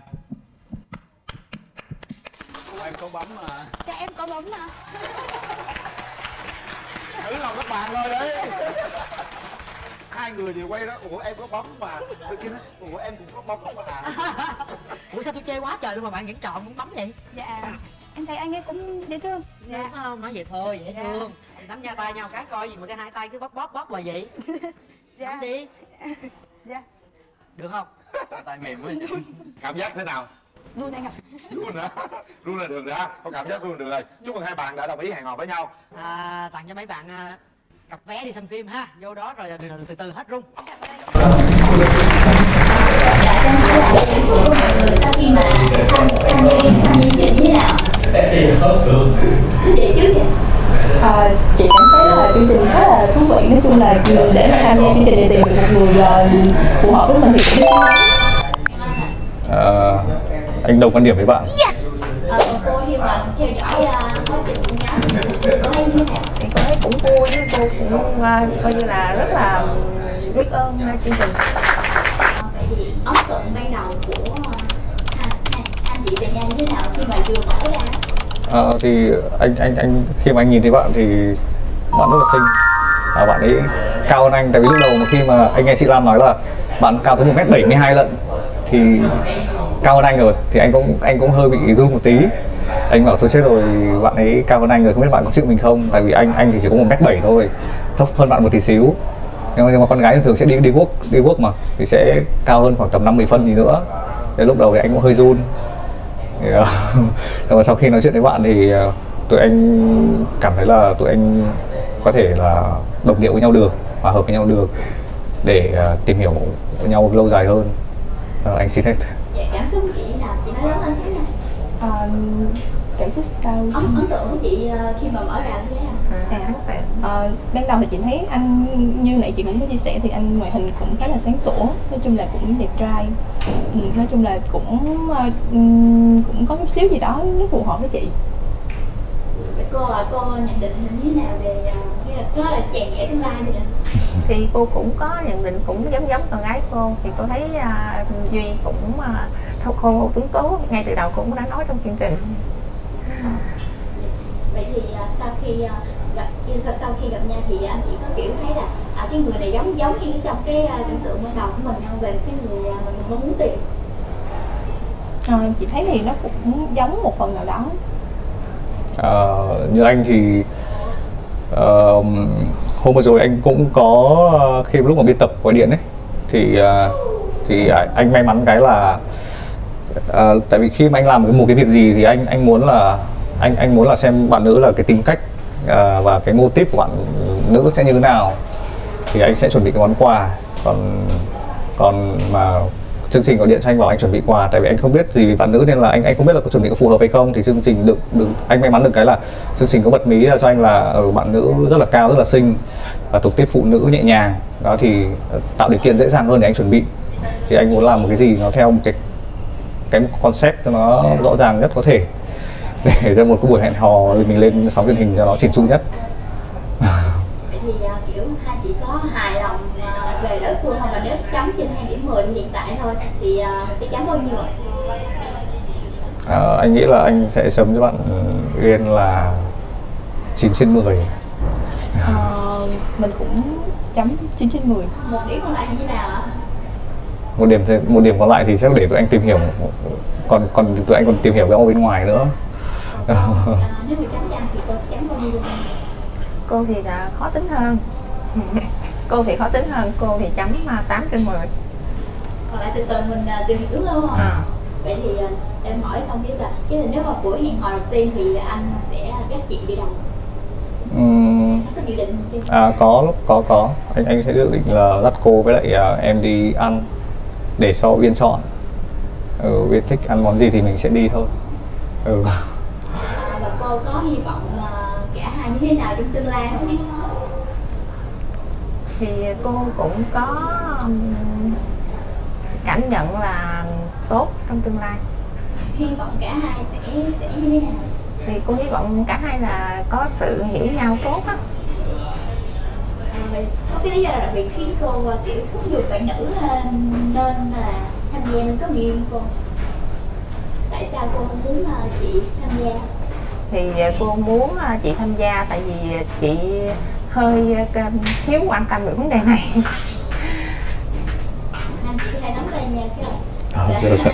[SPEAKER 9] Em có bấm mà
[SPEAKER 8] dạ em có bấm mà
[SPEAKER 5] thử lòng các bạn thôi đấy *laughs* hai người đều quay đó. Ủa em có bấm mà. Tôi kia nói ủa em cũng có bấm mà. *laughs*
[SPEAKER 10] Ủa sao tôi chê quá trời luôn mà bạn vẫn chọn muốn bấm vậy?
[SPEAKER 8] Dạ em thấy anh ấy cũng dễ thương.
[SPEAKER 10] Dạ. đúng không nói vậy thôi dễ
[SPEAKER 8] Dạ.
[SPEAKER 10] thương. Nắm nha tay nhau cái coi gì mà cái hai tay cứ bóp bóp bóp hoài vậy. *laughs*
[SPEAKER 8] Dạ.
[SPEAKER 10] Bấm đi.
[SPEAKER 8] Dạ.
[SPEAKER 10] Được không?
[SPEAKER 9] Tay mềm quá
[SPEAKER 5] cảm giác thế nào?
[SPEAKER 8] Luôn anh ạ.
[SPEAKER 5] Run hả? Run là được rồi ha có cảm giác run được rồi. Chúc mừng hai bạn đã đồng ý hẹn hò với nhau.
[SPEAKER 10] À, tặng cho mấy bạn à, cặp vé đi xem phim ha vô đó rồi từ từ, từ hết rung
[SPEAKER 12] Dạ, em hỏi lại xúc của mọi người sau khi mà tham tham gia tham gia chơi như thế nào? Chị trước vậy?
[SPEAKER 13] À, chị cảm thấy là chương trình khá là thú vị nói chung là để mà tham gia chương trình để tìm được một người ờ, phù hợp với mình thì cũng
[SPEAKER 14] Ờ, anh đồng quan điểm với bạn
[SPEAKER 12] Ờ, còn cô thì mà theo dõi uh, quá trình của có hay như thế nào?
[SPEAKER 13] Cũng vui với cô cũng ờ, coi như là rất là biết ơn ờ, chương trình.
[SPEAKER 12] Ờ, vậy thì ấn tượng ban đầu của hai, anh chị về nhà như thế nào khi mà vừa mở ra?
[SPEAKER 14] Ờ, thì anh anh anh khi mà anh nhìn thấy bạn thì bạn rất là xinh. À, bạn ấy cao hơn anh tại vì lúc đầu mà khi mà anh nghe chị Lam nói là bạn cao tới một mét bảy mươi hai lận thì cao hơn anh rồi thì anh cũng anh cũng hơi bị run một tí anh bảo tôi chết rồi bạn ấy cao hơn anh rồi không biết bạn có chịu mình không? Tại vì anh anh thì chỉ có một mét bảy thôi thấp hơn bạn một tí xíu. Nhưng mà, nhưng mà con gái thường sẽ đi đi quốc đi quốc mà thì sẽ cao hơn khoảng tầm 50 phân gì nữa. Thế lúc đầu thì anh cũng hơi run. *laughs* Nhưng mà sau khi nói chuyện với bạn thì ờ, tụi anh cảm thấy là tụi anh có thể là đồng điệu với nhau được và hợp với nhau được để ờ, tìm hiểu nhau lâu dài hơn. Ờ, anh xin hết
[SPEAKER 12] Dạ, cảm xúc chị là nào? Chị nói lớn hơn thế này
[SPEAKER 13] Ờ, cảm xúc sau.
[SPEAKER 12] Ấn, ấn tượng của chị uh, khi mà mở ra như thế nào?
[SPEAKER 13] à, ờ, ban đầu thì chị thấy anh như nãy chị cũng có chia sẻ thì anh ngoại hình cũng khá là sáng sủa nói chung là cũng đẹp trai. Ừ, nói chung là cũng ờ, cũng có chút xíu gì đó nó phù hợp với chị.
[SPEAKER 12] Vậy cô uh, cô nhận định như thế nào về uh, như là nó là chàng trẻ tương lai vậy
[SPEAKER 13] thì cô cũng có nhận định cũng giống giống con gái cô. Thì cô thấy à, duy cũng à, thâu khôn ngôn tuấn tú ngay từ đầu cũng đã nói trong chương trình.
[SPEAKER 12] Vậy thì à, sau khi à, gặp sau, sau khi gặp nhau thì anh chị có kiểu thấy là à, cái người này giống giống như trong cái à, tưởng tượng ban đầu của mình không? Về cái người à, mình muốn tìm.
[SPEAKER 13] À, chị thấy thì nó cũng giống một phần nào đó.
[SPEAKER 14] Ờ, như anh thì ờ, hôm vừa rồi anh cũng có khi lúc mà biên tập gọi điện ấy thì thì à- anh may mắn cái là à, tại vì khi mà anh làm một cái việc gì thì anh anh muốn là anh anh muốn là xem bạn nữ là cái tính cách à, và cái mô típ của bạn nữ sẽ như thế nào thì anh sẽ chuẩn bị cái món quà. Còn còn mà chương trình gọi điện cho anh bảo anh chuẩn bị quà tại vì anh không biết gì về bạn nữ nên là anh anh không biết là có chuẩn bị có phù hợp hay không. Thì chương trình được được anh may mắn được cái là chương trình có bật mí ra cho anh là ở bạn nữ rất là cao rất là xinh và thuộc tiếp phụ nữ nhẹ nhàng. Đó thì tạo điều kiện dễ dàng hơn để anh chuẩn bị. Thì anh muốn làm một cái gì nó theo một cái cái concept cho nó rõ ràng nhất có thể. *laughs* Để ra một cái buổi hẹn hò thì mình lên sóng truyền hình cho nó chỉnh chu nhất.
[SPEAKER 12] Vậy thì à, kiểu hai chị có hài lòng à, về đối phương không và nếu chấm trên hai điểm 10 hiện tại thôi thì à, sẽ chấm bao nhiêu ạ?
[SPEAKER 14] Ờ, anh nghĩ là anh sẽ chấm cho bạn Uyên là 9 trên 10
[SPEAKER 13] Ờ, mình cũng chấm 9 trên 10
[SPEAKER 12] một điểm còn lại như nào ạ
[SPEAKER 14] một điểm một điểm còn lại thì chắc để tụi anh tìm hiểu. Còn còn tụi anh còn tìm hiểu cái ông bên ngoài nữa.
[SPEAKER 12] À, nếu mà thì cô sẽ chấm bao nhiêu cho anh
[SPEAKER 13] cô thì là khó tính hơn. Cô thì khó tính hơn. Cô thì chấm à, 8 trên 10
[SPEAKER 12] còn lại từ từ mình à, tìm hiểu đúng không
[SPEAKER 13] À.
[SPEAKER 12] vậy thì à, em hỏi xong cái là cái là nếu mà buổi hẹn hò đầu tiên thì anh sẽ dắt chị đi đâu?
[SPEAKER 14] Ừm,
[SPEAKER 12] nó có dự định chưa
[SPEAKER 14] à có lúc có có. Anh anh sẽ dự định là dắt cô với lại à, em đi ăn để cho Uyên chọn ừ, Uyên thích ăn món gì thì mình sẽ đi thôi. Ừ.
[SPEAKER 12] và cô có hy vọng ờ, cả hai như thế nào trong tương lai không?
[SPEAKER 15] Thì cô cũng có cảm nhận là tốt trong tương lai.
[SPEAKER 12] Hy vọng cả hai sẽ sẽ như thế nào?
[SPEAKER 15] Thì cô hy vọng cả hai là có sự hiểu nhau tốt á.
[SPEAKER 12] À, cái lý do nào đặc biệt khiến cô kiểu thúc giục bạn nữ là nên là tham gia nên có người yêu cô tại sao cô không muốn ờ, chị tham gia
[SPEAKER 15] thì ờ, cô muốn ờ, chị tham gia tại vì chị hơi thiếu quan tâm về vấn đề này
[SPEAKER 12] anh chị hay nắm tay nhau cái
[SPEAKER 14] À,
[SPEAKER 12] Dạ.
[SPEAKER 14] được.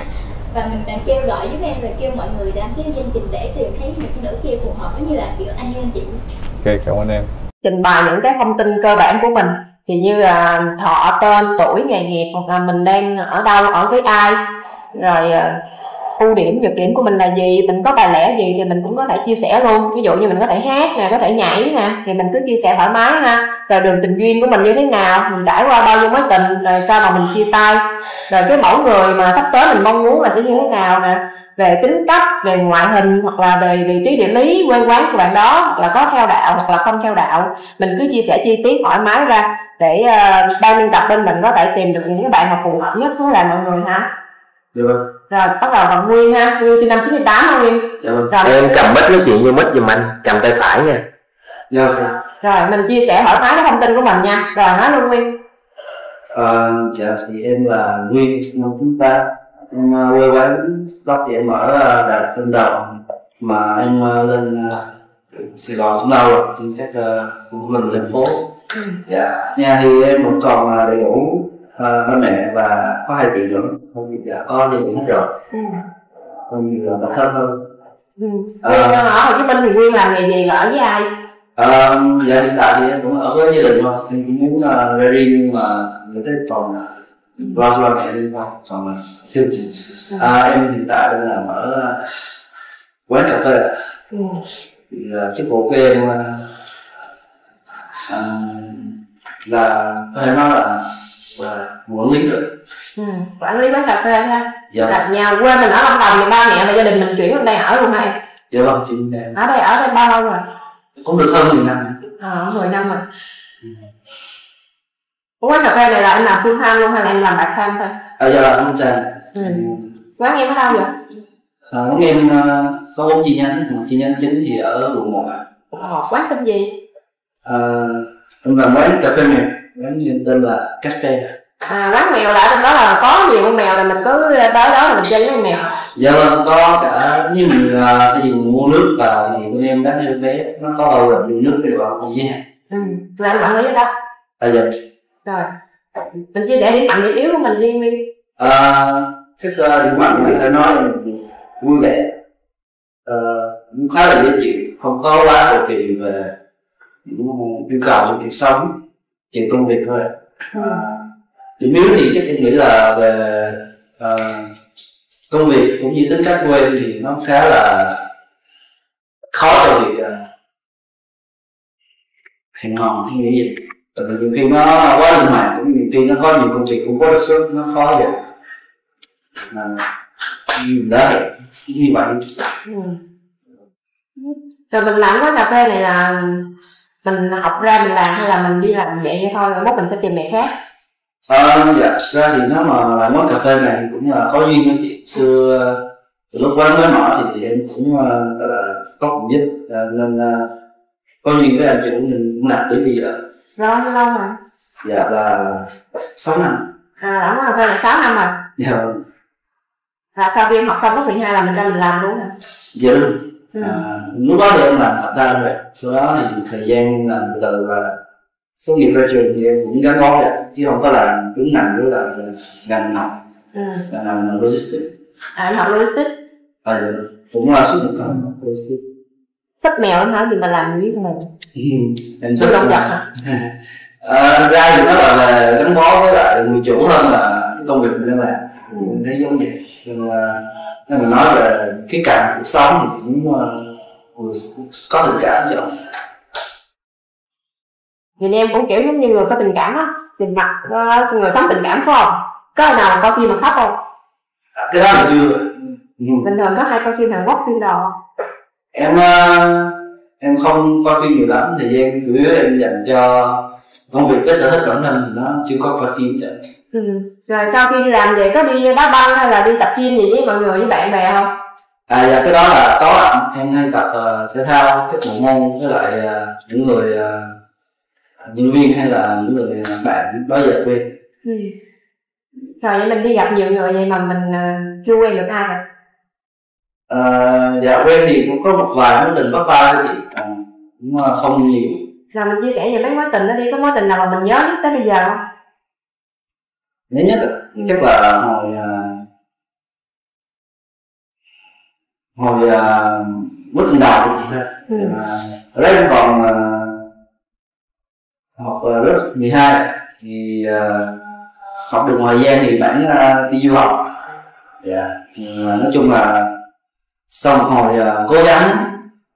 [SPEAKER 12] và mình đang kêu gọi giúp em là kêu mọi người đăng ký danh trình để tìm thấy một cái nữ kia phù hợp giống như là kiểu anh như anh chị
[SPEAKER 14] ok cảm ơn em
[SPEAKER 16] trình bày những cái thông tin cơ bản của mình. Thì như là thọ tên, tuổi, nghề nghiệp, hoặc là mình đang ở đâu, ở với ai. Rồi ờ, ưu điểm, nhược điểm của mình là gì, mình có bài lẻ gì thì mình cũng có thể chia sẻ luôn. Ví dụ như mình có thể hát nè, có thể nhảy nè, thì mình cứ chia sẻ thoải mái ha. Rồi đường tình duyên của mình như thế nào, mình trải qua bao nhiêu mối tình, rồi sao mà mình chia tay. Rồi cái mẫu người mà sắp tới mình mong muốn là sẽ như thế nào nè về tính cách về ngoại hình hoặc là về vị trí địa lý quê quán của bạn đó hoặc là có theo đạo hoặc là không theo đạo mình cứ chia sẻ chi tiết thoải mái ra để uh, ban biên tập bên mình có thể tìm được những cái bạn mà phù hợp nhất với lại mọi người ha
[SPEAKER 17] Được rồi.
[SPEAKER 16] rồi bắt đầu bằng Nguyên ha Nguyên sinh năm 98 hả Nguyên
[SPEAKER 17] Dạ vâng.
[SPEAKER 16] Rồi.
[SPEAKER 17] Em cầm mic nói chuyện như mic giùm anh, cầm tay phải nha. Dạ vâng.
[SPEAKER 16] rồi mình chia sẻ thoải mái cái thông tin của mình nha rồi nói luôn Nguyên
[SPEAKER 18] Ờ, dạ thì em là Nguyên sinh năm 98 em quê quán gốc thì em ở Đà Lâm Đồng mà em ờ, lên ờ, Sài Gòn cũng lâu rồi thì chắc ờ, cũng mình thành phố. Dạ nhà thì em cũng còn đầy đủ ba mẹ và có hai chị nữa. Không thì dạ có đi hết rồi. Không thì là bản thân hơn
[SPEAKER 16] Ừ. Nguyên
[SPEAKER 18] À.
[SPEAKER 16] ở Hồ Chí Minh thì Nguyên làm nghề gì ở với ai?
[SPEAKER 18] Ờ, dạ hiện tại thì em cũng ở với gia đình thôi. Em cũng muốn uh, ra riêng nhưng mà người ta còn lo cho ba mẹ đi thôi còn là siêu à, em hiện tại đang làm ở ờ, quán cà phê. Thì uh, chức vụ của em uh, à, là có thể nói là là quản lý rồi.
[SPEAKER 16] Ừ. quản lý quán cà phê ha.
[SPEAKER 18] Dạ.
[SPEAKER 16] là nhà quê mình ở Lâm Đồng thì ba mẹ và gia đình mình chuyển lên đây ở luôn hay?
[SPEAKER 18] Dạ vâng chị
[SPEAKER 16] ở đây ở đây bao lâu rồi?
[SPEAKER 18] Cũng được hơn 10 năm.
[SPEAKER 16] Ờ 10 năm rồi. Ủa, quán cà phê này là anh làm full time luôn hay là em làm part time thôi?
[SPEAKER 18] À giờ là anh chàng
[SPEAKER 16] ừ. quán em ở đâu vậy?
[SPEAKER 18] À, quán em ờ, có bốn chi nhánh. Một chi nhánh chính thì ở quận một ạ.
[SPEAKER 16] Ờ, quán tên gì?
[SPEAKER 18] À, em làm quán cà phê mèo. Quán em tên là Cafe
[SPEAKER 16] à quán mèo là ở trong đó là có nhiều con mèo là mình cứ tới đó là mình chơi với con mèo.
[SPEAKER 18] Dạ vâng có cả như mình à, thay vì mình mua nước vào thì bên em đã theo bé. Nó có bao rồi nước thì vào gì ha
[SPEAKER 16] ừ. là anh quản lý ở đó.
[SPEAKER 18] À dạ
[SPEAKER 16] rồi. Mình chia sẻ điểm mạnh điểm yếu của mình đi Nguyên
[SPEAKER 18] à, cái uh, điểm mạnh mình phải nói mình vui vẻ. Ờ, cũng khá là dễ chịu. Không có quá cầu kỳ về những yêu cầu trong cuộc sống chuyện công việc thôi. Điểm yếu thì chắc em nghĩ là về ờ, công việc cũng như tính cách của em thì nó khá là khó cho việc hẹn hò hay nghĩ gì tại vì nhiều khi nó quá linh hoạt cũng nhiều khi nó có nhiều công việc cũng có đột xuất nó khó vậy. Mà được như vậy.
[SPEAKER 16] Ừ. rồi mình làm quán cà phê này là mình học ra mình làm hay là mình đi làm vậy thôi rồi mốt mình sẽ tìm nghề khác?
[SPEAKER 18] Ờ, dạ, ra thì nó mà làm món cà phê này cũng là có duyên với chị. Xưa từ lúc quán mới mở thì, thì em cũng ờ, là có cùng giúp ờ, nên ờ, có duyên với anh chị cũng làm tới bây giờ
[SPEAKER 16] rồi bao lâu rồi.
[SPEAKER 18] Dạ là sáu năm.
[SPEAKER 16] À quán cà phê là 6 năm rồi.
[SPEAKER 18] Dạ.
[SPEAKER 16] Là sau khi em học xong lớp 12 là mình ra mình làm luôn hả?
[SPEAKER 18] Dạ đúng.
[SPEAKER 16] Ừ.
[SPEAKER 18] à, lúc đó thì em làm part time rồi. Sau đó thì thời gian làm từ và tốt nghiệp ra trường thì em cũng gắn bó vậy chứ không có làm đúng ngành với là ngành học.
[SPEAKER 16] Ừ.
[SPEAKER 18] là làm logistics.
[SPEAKER 16] À em học logistics.
[SPEAKER 18] À, dạ. cũng là xuất nhập khẩu logistics
[SPEAKER 16] thích mèo lắm hả? Thì mình làm với con mình
[SPEAKER 18] em
[SPEAKER 16] Tôi vật
[SPEAKER 18] là-
[SPEAKER 16] hả? *laughs*
[SPEAKER 18] À, ra thì nó là về gắn bó với lại người chủ hơn là công việc mình đang làm mình thấy giống vậy. Nhưng mà nên mình nói về cái cạnh cuộc sống thì cũng uh, có tình cảm cho
[SPEAKER 19] nhìn em cũng kiểu giống như người có tình cảm á. Nhìn mặt uh, người sống tình cảm phải không? Có nào coi phim mà khóc không?
[SPEAKER 18] Cái đó là chưa.
[SPEAKER 19] Bình thường có hay coi phim Hàn Quốc phim không?
[SPEAKER 18] Em uh, em không coi phim nhiều lắm thời gian chủ yếu em dành cho công việc cái sở thích bản thân nó chưa có coi phim chứ
[SPEAKER 19] ừ. rồi sau khi đi làm về có đi đá banh hay là đi tập gym gì với mọi người với bạn bè không?
[SPEAKER 18] À dạ cái đó là có em hay tập uh, thể thao các bộ môn với lại uh, những người uh, nhân viên hay là những người bạn đó giờ quen
[SPEAKER 19] ừ. rồi vậy mình đi gặp nhiều người vậy mà mình uh, chưa quen được ai rồi
[SPEAKER 18] à, dạ quen thì cũng có một vài mối tình bắt ba thì à, cũng không nhiều
[SPEAKER 19] rồi mình chia sẻ về mấy mối tình đó đi có mối tình nào mà mình nhớ nhất tới bây giờ không
[SPEAKER 18] nhớ nhất chắc là hồi uh, hồi uh, mối tình đầu của chị thôi ừ. ở đấy cũng còn học lớp 12 thì học được ngoài gian thì bạn đi du học dạ yeah. thì uh, nói chung là một hồi uh, cố gắng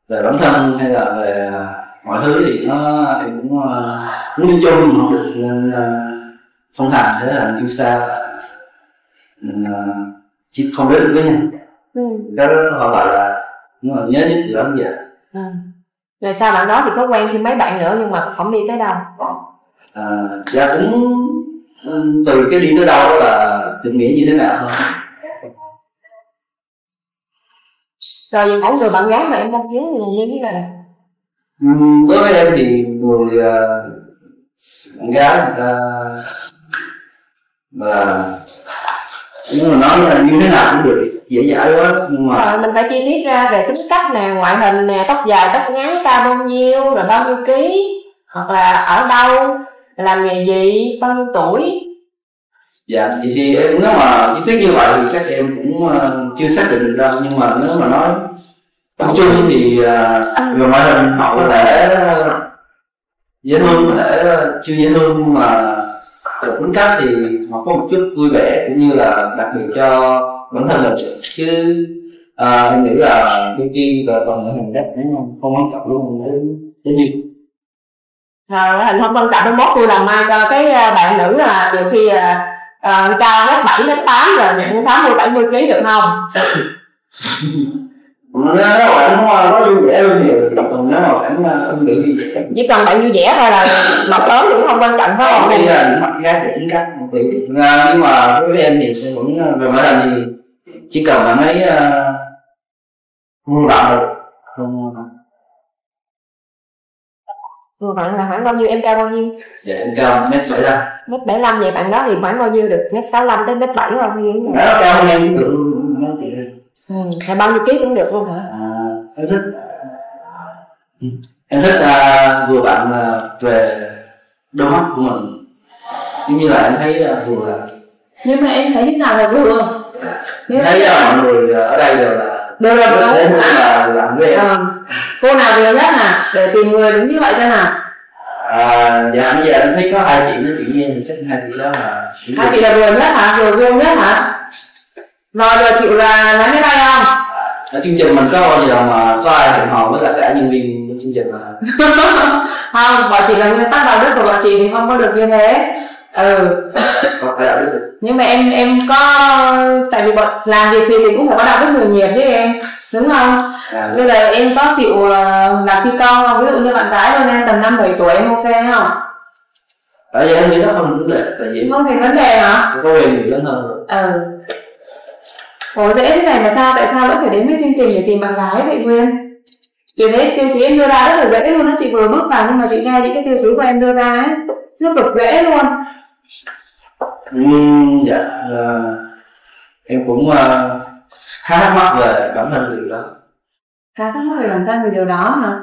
[SPEAKER 18] về bản thân hay là về uh, mọi thứ thì nó em cũng uh, đi chung mà không được nên uh, phân thành thế là yêu xa mình uh, chỉ không đến được với nhau ừ. cái đó họ gọi là nhưng mà nhớ nhất thì lắm vậy
[SPEAKER 19] ừ. rồi sau bạn đó thì có quen thêm mấy bạn nữa nhưng mà không đi tới đâu?
[SPEAKER 18] À, dạ cũng từ cái đi tới đâu là định nghĩa như thế nào thôi
[SPEAKER 19] rồi những mẫu người bạn gái mà em mong muốn là như thế nào
[SPEAKER 18] đối với em thì người uh, bạn gái người ta là nhưng mà nói là như thế nào cũng được dễ dãi quá nhưng mà
[SPEAKER 19] rồi mình phải chi tiết ra về tính cách nè ngoại hình nè tóc dài tóc ngắn cao bao nhiêu rồi bao nhiêu ký hoặc là ở đâu làm nghề gì bao nhiêu tuổi
[SPEAKER 18] dạ vậy thì em nếu mà chi tiết như vậy thì chắc em cũng uh, chưa xác định được đâu. Nhưng mà nếu mà nói nói chung thì về ngoại hình họ có thể dễ thương có thể chưa dễ thương. Nhưng mà về tính cách thì họ có một chút vui vẻ cũng như là đặc biệt cho bản thân mình. Chứ à, em nghĩ là tiêu chi và còn ngoại hình rất không quan trọng luôn đến đến như
[SPEAKER 19] à, hình không quan trọng đến mốt tôi làm mai cho cái bạn nữ là nhiều khi à, cao mét bảy mét tám rồi nặng tám mươi bảy mươi kg được không? *laughs*
[SPEAKER 18] Nó nó nó vui vẻ hơn nhiều còn nếu mà cảnh ân nữ gì
[SPEAKER 19] chỉ cần bạn vui vẻ thôi là mập lớn cũng không quan trọng phải không?
[SPEAKER 18] Bây giờ mặt gái sẽ cách một tí nhưng mà đối với em thì sẽ vẫn về ngoại hình thì chỉ cần bạn ấy không làm được. Không
[SPEAKER 19] Vừa bạn là khoảng bao nhiêu em cao bao nhiêu?
[SPEAKER 18] Dạ em cao mét bảy lăm
[SPEAKER 19] Mét bảy lăm vậy bạn đó thì khoảng bao nhiêu được? Mét sáu lăm đến mét bảy bao nhiêu?
[SPEAKER 18] Nó cao hơn em cũng được
[SPEAKER 19] Ừ, hay bao nhiêu ký cũng được luôn hả?
[SPEAKER 18] À, em thích em thích uh, vừa bạn uh, về đôi mắt của mình giống như là em thấy uh, vừa là
[SPEAKER 19] nhưng mà em thấy thế nào là vừa
[SPEAKER 18] em thấy uh, mọi người ở đây đều là
[SPEAKER 19] đều là vừa
[SPEAKER 18] thế nhưng mà làm em
[SPEAKER 19] à, cô nào vừa nhất nè để tìm người đúng như vậy cho nào.
[SPEAKER 18] À dạ bây giờ em thấy có hai chị nó tự nhiên chắc hai chị đó là
[SPEAKER 19] hai chị là vừa nhất hả? Vừa vuông nhất hả? Rồi giờ chịu là lái máy bay không?
[SPEAKER 18] Ở chương trình mình có bao giờ mà có ai hẹn hò với cả nhân viên của chương trình mà? *laughs*
[SPEAKER 19] Không bọn chị là nguyên tắc đạo đức của bọn chị thì không có được như thế ừ.
[SPEAKER 18] Có phải đạo đức
[SPEAKER 19] nhưng mà em em có tại vì bọn làm việc gì thì cũng phải có đạo đức người nhiệt với em. Đúng không?
[SPEAKER 18] À,
[SPEAKER 19] bây giờ em có chịu uh, làm phi công không? Ví dụ như bạn gái hơn em tầm năm bảy tuổi em ok không?
[SPEAKER 18] Ở vậy em nghĩ nó không vấn đề tại vì
[SPEAKER 19] không thành vấn đề hả?
[SPEAKER 18] Có quen người lớn hơn rồi.
[SPEAKER 19] Ừ. Ủa dễ thế này mà sao tại sao vẫn phải đến với chương trình để tìm bạn gái vậy Nguyên? Chị thấy tiêu chí em đưa ra rất là dễ luôn đó chị vừa bước vào nhưng mà chị nghe những cái tiêu chí của em đưa ra ấy rất cực dễ luôn
[SPEAKER 18] ừ, dạ uh, em cũng uh, khá thắc mắc về bản thân người đó.
[SPEAKER 19] Khá thắc mắc về bản thân về điều đó hả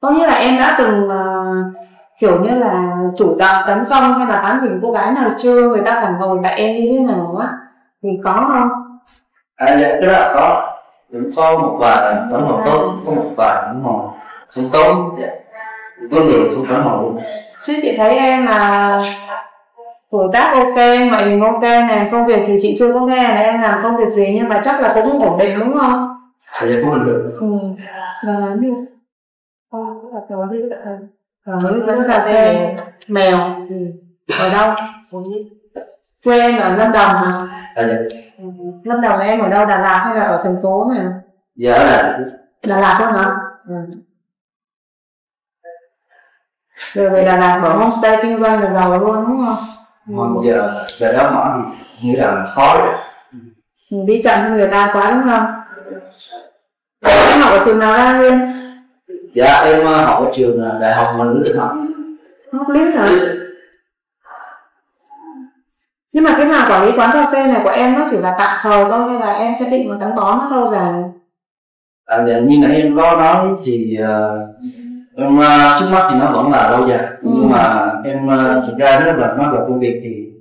[SPEAKER 19] có nghĩa là em đã từng uh, kiểu như là chủ động tấn công hay là tán tỉnh cô gái nào chưa? Người ta phản hồi tại em như thế nào á? Thì có không?
[SPEAKER 18] À dạ cái đó có. Cũng có một vài phản hồi tốt có một vài phản hồi không tốt. Có người không phản hồi luôn
[SPEAKER 19] chứ chị thấy em là tuổi tác ok ngoại hình ok này công việc thì chị chưa có nghe là em làm công việc gì nhưng mà chắc là cũng ổn định đúng không?
[SPEAKER 18] Thời gian của mình được
[SPEAKER 19] ừ là như Ờ, ở quán cà phê. mèo. Ở đâu? Quê em ở lâm đồng mà
[SPEAKER 18] à, dạ.
[SPEAKER 19] lâm đồng em ở đâu đà lạt hay là ở thành phố này
[SPEAKER 18] dạ là
[SPEAKER 19] đà lạt. Luôn hả? Ừ. rồi về đà lạt mở homestay kinh doanh là giàu luôn đúng không
[SPEAKER 18] còn giờ về đó mở thì nghĩ là khó rồi
[SPEAKER 19] Ừ, đi chậm hơn người ta quá đúng không? Em học ở trường nào ra Nguyên?
[SPEAKER 18] Dạ em ờ, học ở trường ờ, đại học ngữ tin học.
[SPEAKER 19] Học lý hả nhưng mà cái nào quản lý quán cà phê này của em nó chỉ là tạm thời thôi hay là em sẽ định một gắn bó nó lâu dài?
[SPEAKER 18] À, dạ, như nãy em có nói thì uh, em uh, trước mắt thì nó vẫn là lâu dài
[SPEAKER 19] Ừ.
[SPEAKER 18] nhưng mà em uh, thực ra nếu mà nói về công việc thì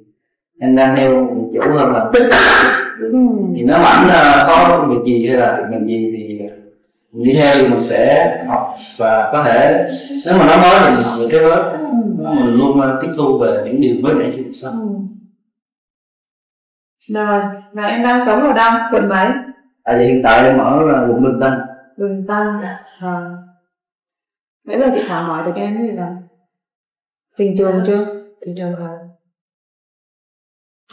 [SPEAKER 18] em đang theo một chỗ hơn là thì nếu mà có việc gì hay là việc làm gì thì mình đi theo thì mình sẽ học và có thể nếu mà nó mới thì mình học những cái mới mình luôn uh, tiếp thu về những điều mới mẻ trong sống.
[SPEAKER 19] Rồi. Và em đang sống ở đâu? Quận mấy?
[SPEAKER 18] À, thì hiện tại em ở quận Bình Tân.
[SPEAKER 19] Bình Tân. À. nãy giờ chị Thảo hỏi được em gì là tình trường chưa? Tình trường rồi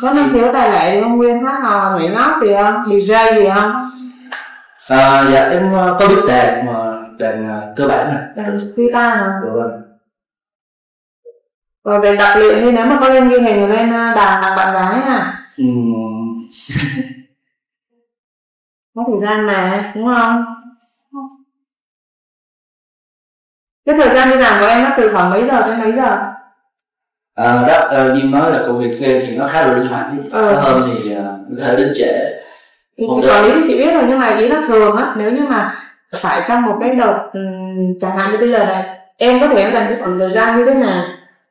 [SPEAKER 19] có năng khiếu tài lẻ gì không Nguyên hát hò nhảy nhót gì không DJ gì không
[SPEAKER 18] à, dạ em uh, có biết đàn mà đàn uh, cơ bản này.
[SPEAKER 19] Đàn guitar hả
[SPEAKER 18] Đúng rồi.
[SPEAKER 19] rồi về tập luyện thì nếu mà có lên ghi hình rồi lên đàn tặng bạn gái à
[SPEAKER 18] Ừm,
[SPEAKER 19] có thời gian mà đúng không cái thời gian đi làm của em nó từ khoảng mấy giờ đến mấy giờ
[SPEAKER 18] À, đó, như nói là công việc kia thì nó khá là linh hoạt
[SPEAKER 19] Ừ.
[SPEAKER 18] có hôm thì uh, có thể đến trễ
[SPEAKER 19] chị quản lý thì chị biết rồi nhưng mà ý là thường á nếu như mà phải trong một cái đợt ừm, chẳng hạn như bây giờ này em có thể em dành cái khoảng thời gian như thế nào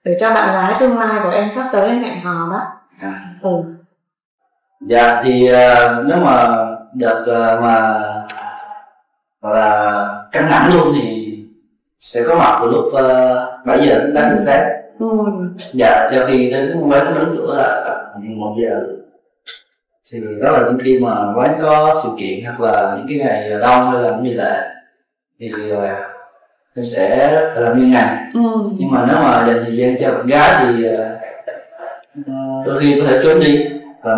[SPEAKER 19] để cho bạn gái tương lai của em sắp tới em hẹn hò đó
[SPEAKER 18] À.
[SPEAKER 19] ừ.
[SPEAKER 18] dạ thì uh, nếu mà đợt uh, mà là căng thẳng luôn thì sẽ có mặt vào lúc uh, 7 giờ đến 8 giờ sáng
[SPEAKER 19] Ừ.
[SPEAKER 18] dạ cho khi đến quán đóng cửa là tầm một giờ thì đó là những khi mà quán có sự kiện hoặc là những cái ngày đông hay là như lệ thì uh, em sẽ làm như ngày
[SPEAKER 19] Ừ.
[SPEAKER 18] nhưng mà nếu mà dành thời gian cho bạn gái thì uh, đôi khi có thể trốn đi và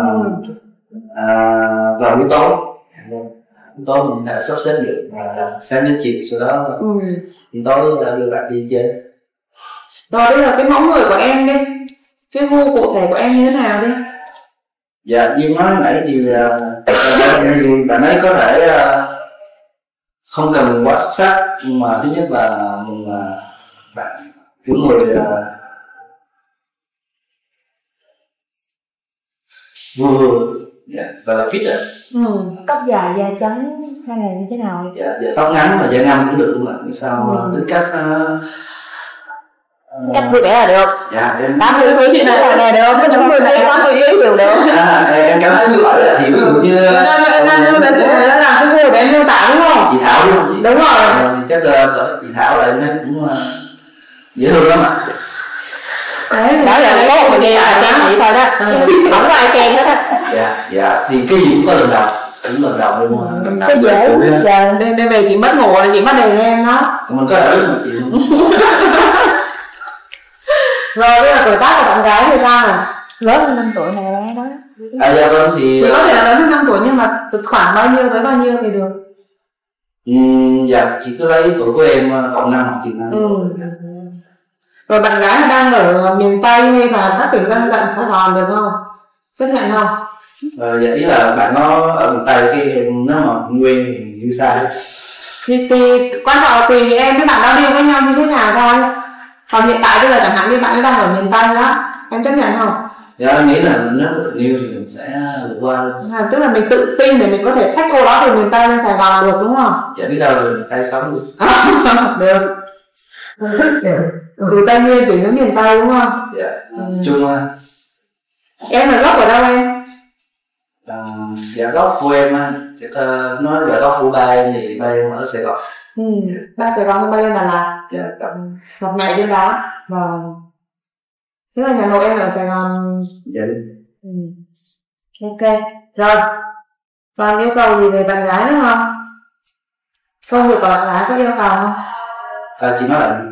[SPEAKER 18] à, vào buổi tối buổi tối mình đã sắp xếp được và sáng đến chiều sau đó
[SPEAKER 19] Ừ.
[SPEAKER 18] tối đã đưa bạn đi chơi
[SPEAKER 19] rồi bây giờ cái mẫu người của em đi cái gu cụ thể của em như thế nào đi?
[SPEAKER 18] Dạ như nói nãy thì *coughs* bạn ấy có thể uh, không cần quá xuất sắc nhưng mà thứ nhất là mình là bạn kiểu người uh, vừa vừa dạ, gọi là fit ạ
[SPEAKER 19] ừ.
[SPEAKER 16] tóc dài da trắng hay là như thế nào
[SPEAKER 18] dạ, dạ, tóc ngắn mà da ngâm cũng được mà sao
[SPEAKER 16] Ừ.
[SPEAKER 18] uh, tính cách uh,
[SPEAKER 16] cách vui vẻ là được
[SPEAKER 18] dạ em
[SPEAKER 16] tám mươi tuổi chị nói là nghe được có những người này có người giới thiệu được
[SPEAKER 18] à, em cảm thấy như vậy là thì ví dụ như
[SPEAKER 19] em đang em đang đưa đến đó là cái gu để em miêu tả đúng không
[SPEAKER 18] chị Thảo đúng không chị?
[SPEAKER 19] đúng rồi
[SPEAKER 18] Ờ, thì chắc là chị Thảo là em cũng uh, dễ thương lắm ạ
[SPEAKER 16] đó là có một chị là trắng vậy thôi đó. không có ai khen hết á.
[SPEAKER 18] Dạ dạ. Thì cái gì cũng có lần đầu. Cũng lần đầu luôn lần
[SPEAKER 19] sao dễ trời. Đêm đêm về chị mất ngủ là chị bắt đèn em đó.
[SPEAKER 18] Mình có đức mà chị
[SPEAKER 19] rồi bây giờ tuổi tác của bạn gái thì sao à
[SPEAKER 16] lớn hơn năm tuổi này bé đó.
[SPEAKER 18] À dạ vâng thì
[SPEAKER 19] thì có thể là lớn hơn năm tuổi nhưng mà từ khoảng bao nhiêu tới bao nhiêu thì được?
[SPEAKER 18] ừm, dạ chị cứ lấy tuổi của em uh, cộng năm hoặc trừ năm
[SPEAKER 19] ừ. Rồi bạn gái đang ở miền tây hay là các tỉnh lân cận sài gòn được không? Xuất hiện không?
[SPEAKER 18] Ờ, dạ ý là bạn nó ở miền Tây em nếu mà nguyên như sai
[SPEAKER 19] thì, thì quan trọng là tùy em với bạn đó đi với nhau như thế nào thôi. Còn hiện tại bây giờ chẳng hạn như bạn ấy đang ở miền tây đó em chấp nhận không?
[SPEAKER 18] Dạ em nghĩ là nếu có tình yêu thì mình sẽ vượt qua
[SPEAKER 19] à, tức là mình tự tin để mình có thể xách cô đó từ miền tây lên sài gòn được đúng không?
[SPEAKER 18] Dạ biết đâu là miền Tây sống được. *laughs*
[SPEAKER 19] Được từ tây nguyên chuyển đến miền tây đúng không?
[SPEAKER 18] Dạ. Chung uh,
[SPEAKER 19] em là gốc ở đâu em?
[SPEAKER 18] À, dạ gốc của em chắc uh, nói là gốc của ba em thì ba em ở Sài Gòn.
[SPEAKER 19] Ừ. ba sài gòn ba lên đà lạt.
[SPEAKER 18] Dạ.
[SPEAKER 19] Gặp mẹ trên đó. Và thế là Hà Nội em ở Sài Gòn.
[SPEAKER 18] Dạ.
[SPEAKER 19] Ừ. ok rồi. Còn yêu cầu gì về bạn gái nữa không? Việc của bạn gái có yêu cầu không
[SPEAKER 18] à, chị nói là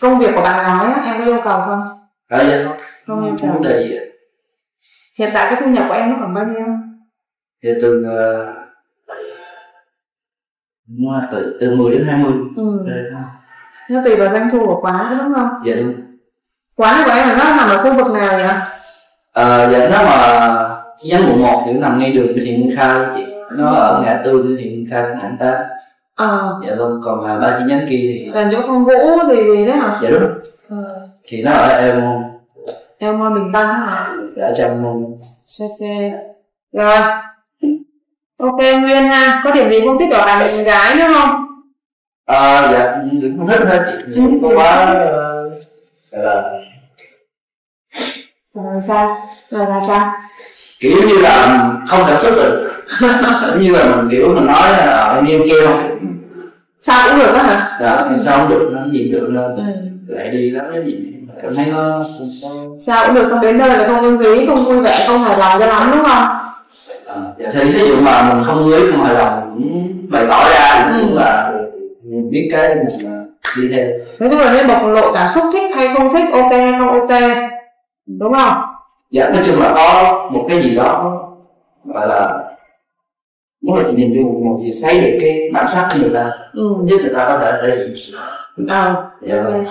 [SPEAKER 19] công việc của bạn gái á, em có yêu cầu không?
[SPEAKER 18] À dạ
[SPEAKER 19] không. Yêu
[SPEAKER 18] không
[SPEAKER 19] cầu.
[SPEAKER 18] vấn đề gì
[SPEAKER 19] hiện tại cái thu nhập của em nó khoảng bao nhiêu?
[SPEAKER 18] Thì từ uh, từ từ 10 đến 20
[SPEAKER 19] ừ.
[SPEAKER 18] Dạ.
[SPEAKER 19] nó tùy vào doanh thu của quán đúng không?
[SPEAKER 18] Dạ đúng.
[SPEAKER 19] Quán của em là nó nằm ở khu vực nào vậy?
[SPEAKER 18] À, dạ nó mà chi nhánh quận 1 thì nằm ngay đường Thiện Minh Khai chị. Nó ở ngã tư Thiện Minh Khai thẳng tám
[SPEAKER 19] ờ.
[SPEAKER 18] Dạ vâng còn à, ba chi nhánh kia thì?
[SPEAKER 19] Là chỗ phong vũ gì gì đấy hả
[SPEAKER 18] dạ đúng.
[SPEAKER 19] Ờ.
[SPEAKER 18] Thì nó ở em
[SPEAKER 19] em ơi mình tăng hả?
[SPEAKER 18] Ở trong
[SPEAKER 19] ok rồi. Ok nguyên ha. Có điểm gì không thích ở bạn gái nữa không?
[SPEAKER 18] À, dạ cũng không thích hết chị cũng có quá ờ, là
[SPEAKER 19] rồi sao? Rồi là sao?
[SPEAKER 18] Kiểu như là không cảm xúc giống như là mình kiểu mình nói là ờ, em kêu. Không
[SPEAKER 19] sao cũng được đó hả?
[SPEAKER 18] Dạ em sao không được nó gì được lên.
[SPEAKER 19] Ừ.
[SPEAKER 18] lại đi lắm cái gì cảm thấy nó
[SPEAKER 19] sao cũng được xong đến nơi là không ưng ý không vui vẻ không hài lòng cho lắm đúng không?
[SPEAKER 18] À, dạ thì ví dụ mà mình không ưng ý không hài lòng cũng bày tỏ ra cũng là mình biết cái mình à, đi theo.
[SPEAKER 19] Nói chung là nên bộc lộ cảm xúc thích hay không thích ok hay không ok đúng không?
[SPEAKER 18] Dạ nói chung là có một cái gì đó gọi là mà chị nhìn vô một gì thấy được cái bản sắc của người ta.
[SPEAKER 19] Ừ.
[SPEAKER 18] giúp người ta có thể thể hiện
[SPEAKER 19] ờ
[SPEAKER 18] dạ vâng.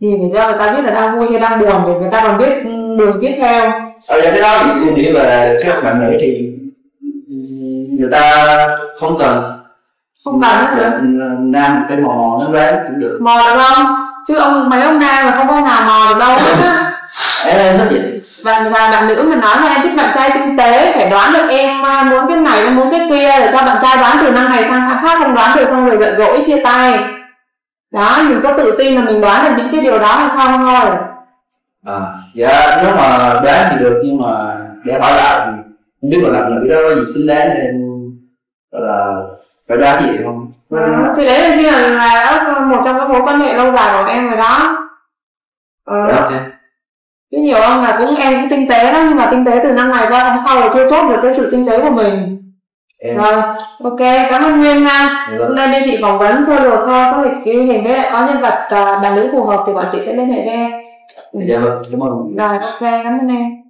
[SPEAKER 19] Thì để cho người ta biết là đang vui hay đang buồn để người ta còn biết đường tiếp theo.
[SPEAKER 18] Ở dạ cái đó thì tôi nghĩ về các bạn nữ thì người ta không cần.
[SPEAKER 19] Không cần hết
[SPEAKER 18] dạ,
[SPEAKER 19] nữa
[SPEAKER 18] nam phải mò nó ráng cũng được.
[SPEAKER 19] Mò được không? Chứ ông mấy ông nam là không có nào mò được đâu.
[SPEAKER 18] Em thích vậy
[SPEAKER 19] và, và bạn nữ mà nói là em thích bạn trai tinh tế phải đoán được em à, muốn cái này em muốn cái kia để cho bạn trai đoán từ năm này sang tháng khác không đoán được xong rồi giận dỗi chia tay. Đó mình có tự tin là mình đoán được những cái điều đó hay không thôi.
[SPEAKER 18] À, dạ nếu mà đoán thì được nhưng mà để hỏi lại thì không biết là làm nữ đó gì xứng đáng nên là phải đoán gì không.
[SPEAKER 19] Ờ, thì đấy là như là, là một trong các mối quan hệ lâu dài của em rồi đó. Ờ,
[SPEAKER 18] dạ ok
[SPEAKER 19] cái nhiều ông là cũng em cũng tinh tế lắm nhưng mà tinh tế từ năm này qua năm sau là chưa chốt được cái sự tinh tế của mình.
[SPEAKER 18] Em.
[SPEAKER 19] Rồi ok cảm ơn nguyên ha hôm nay bên chị phỏng vấn sơ lược thôi có cái hình với lại có nhân vật uh, bạn nữ phù hợp thì bọn chị sẽ liên hệ với em.
[SPEAKER 18] Dạ vâng cảm ơn.
[SPEAKER 19] Rồi ok cảm ơn em